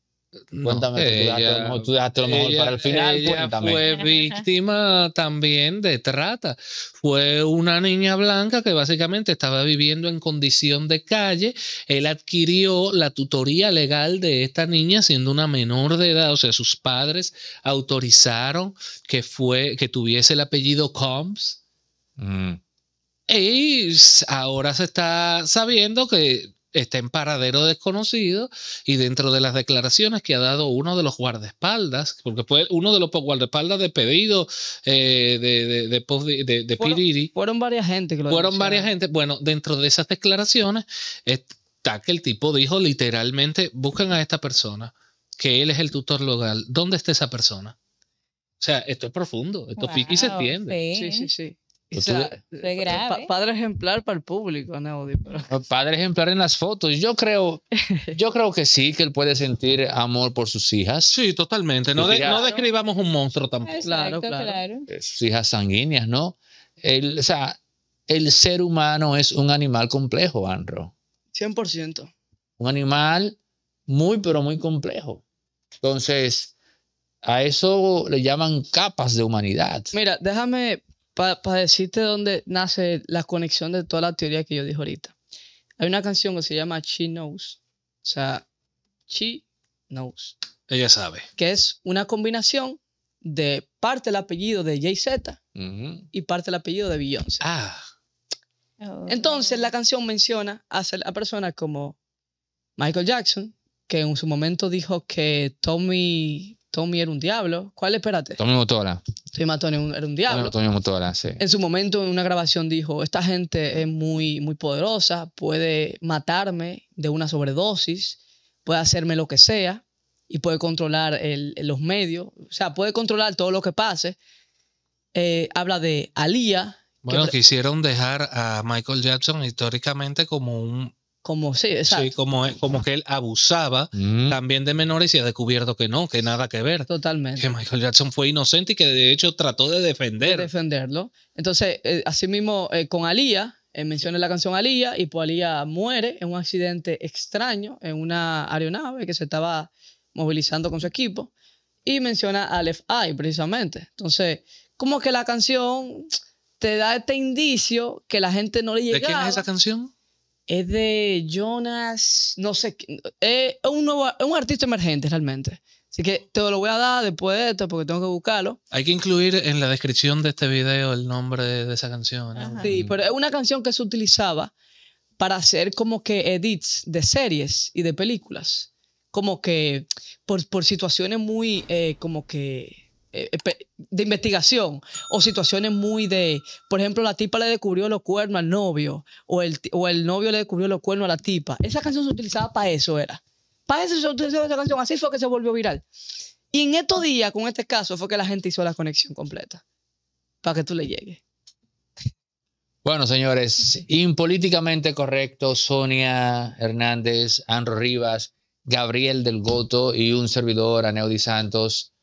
No, Cuéntame, tú dejaste lo mejor, tú dejaste lo mejor ella- para el final. ella Cuéntame. fue víctima también de trata. Fue una niña blanca que básicamente estaba viviendo en condición de calle. Él adquirió la tutoría legal de esta niña siendo una menor de edad. O sea, sus padres autorizaron que, fue, que tuviese el apellido Combs. Mm. Y ahora se está sabiendo que está en paradero desconocido y dentro de las declaraciones que ha dado uno de los guardaespaldas, porque fue uno de los guardaespaldas de pedido eh, de, de, de, Puff Di- de- de P. Fueron- varias gente que lo fueron varias gente. Bueno, dentro de esas declaraciones está que el tipo dijo literalmente, buscan a esta persona, que él es el tutor legal. ¿Dónde está esa persona? O sea, esto es profundo, esto pica y se Wow, extiende. Sí, sí, sí. O sea, tú- Fue grave. pa- padre ejemplar para el público, pero Padre ejemplar en las fotos. Yo creo, yo creo que sí, que él puede sentir amor por sus hijas, Sí, totalmente. No, de- no describamos un monstruo tampoco. Exacto, claro. claro. eh, sus hijas sanguíneas, ¿no? El, o sea, el ser humano es un animal complejo, Anro. 100%. Un animal muy, pero muy complejo. Entonces, a eso le llaman capas de humanidad. Mira, déjame para decirte dónde nace la conexión de toda la teoría que yo dije ahorita. Hay una canción que se llama She Knows. O sea, She Knows. Ella sabe. Que es una combinación de parte del apellido de Jay-Z y parte del apellido de Beyoncé. Ah, Oh. Entonces la canción menciona a, a personas como Michael Jackson, que en su momento dijo que Tommy, Tommy era un diablo. ¿Cuál? Espérate. Tommy Motola. Tommy Matone era un diablo. Tommy Motola, sí. En su momento en una grabación dijo, esta gente es muy, muy poderosa, puede matarme de una sobredosis, puede hacerme lo que sea y puede controlar el- los medios, o sea, puede controlar todo lo que pase. Eh, habla de Alía, bueno, que- quisieron dejar a Michael Jackson históricamente como un. Como, sí, exacto, Sí, como, como que él abusaba Ujú. también de menores y ha descubierto que no, que nada que ver. totalmente. Que Michael Jackson fue inocente y que de hecho trató de de defender. defenderlo. Entonces, eh, asimismo, eh, con Alía, eh, menciona la canción Alía y pues Alía muere en un accidente extraño en una aeronave que se estaba movilizando con su equipo y menciona a Left Eye precisamente. Entonces, como que la canción te da este indicio que la gente no le ¿De llegaba. quién es esa canción? Es de Jonas, no sé, es un, nuevo, es un artista emergente realmente. Así que te lo voy a dar después de esto porque tengo que buscarlo. Hay que incluir en la descripción de este video el nombre de, de esa canción. ¿no? Ajá. Sí, pero es una canción que se utilizaba para hacer como que edits de series y de películas. Como que por, por situaciones muy eh, como que eh, de investigación o situaciones muy de, por ejemplo, la tipa le descubrió los cuernos al novio o el, o el novio le descubrió los cuernos a la tipa. Esa canción se utilizaba para eso, era. Para eso se utilizaba esa canción, así fue que se volvió viral. Y en estos días, con este caso, fue que la gente hizo la conexión completa. Para que tú le llegues. Bueno, señores, impolíticamente correcto, Sonia Hernández, Andro Rivas, Gabriel del Goto y un servidor, Aneudi Santos.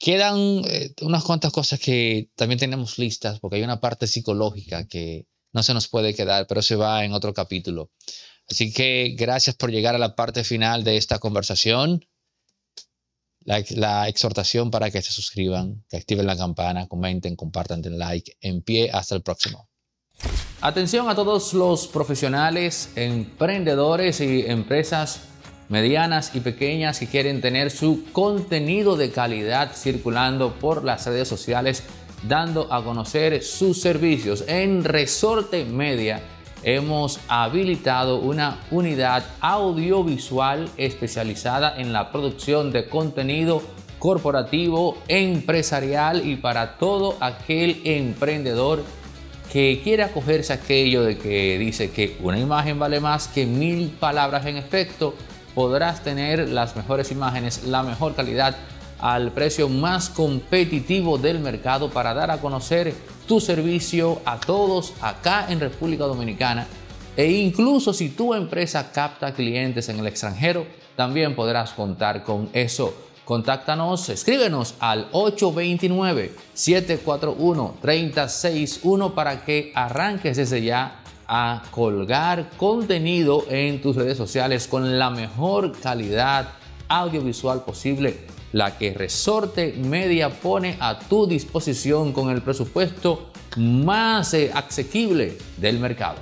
Quedan eh, unas cuantas cosas que también tenemos listas, porque hay una parte psicológica que no se nos puede quedar, pero se va en otro capítulo. Así que gracias por llegar a la parte final de esta conversación. La, la exhortación para que se suscriban, que activen la campana, comenten, compartan, den like. En pie, hasta el próximo. Atención a todos los profesionales, emprendedores y empresas medianas y pequeñas que quieren tener su contenido de calidad circulando por las redes sociales, dando a conocer sus servicios. En Resorte Media hemos habilitado una unidad audiovisual especializada en la producción de contenido corporativo, empresarial y para todo aquel emprendedor que quiere acogerse a aquello de que dice que una imagen vale más que mil palabras en efecto, podrás tener las mejores imágenes, la mejor calidad al precio más competitivo del mercado para dar a conocer tu servicio a todos acá en República Dominicana. E incluso si tu empresa capta clientes en el extranjero, también podrás contar con eso. Contáctanos, escríbenos al 829-741-361 para que arranques desde ya a colgar contenido en tus redes sociales con la mejor calidad audiovisual posible, la que Resorte Media pone a tu disposición con el presupuesto más eh, asequible del mercado.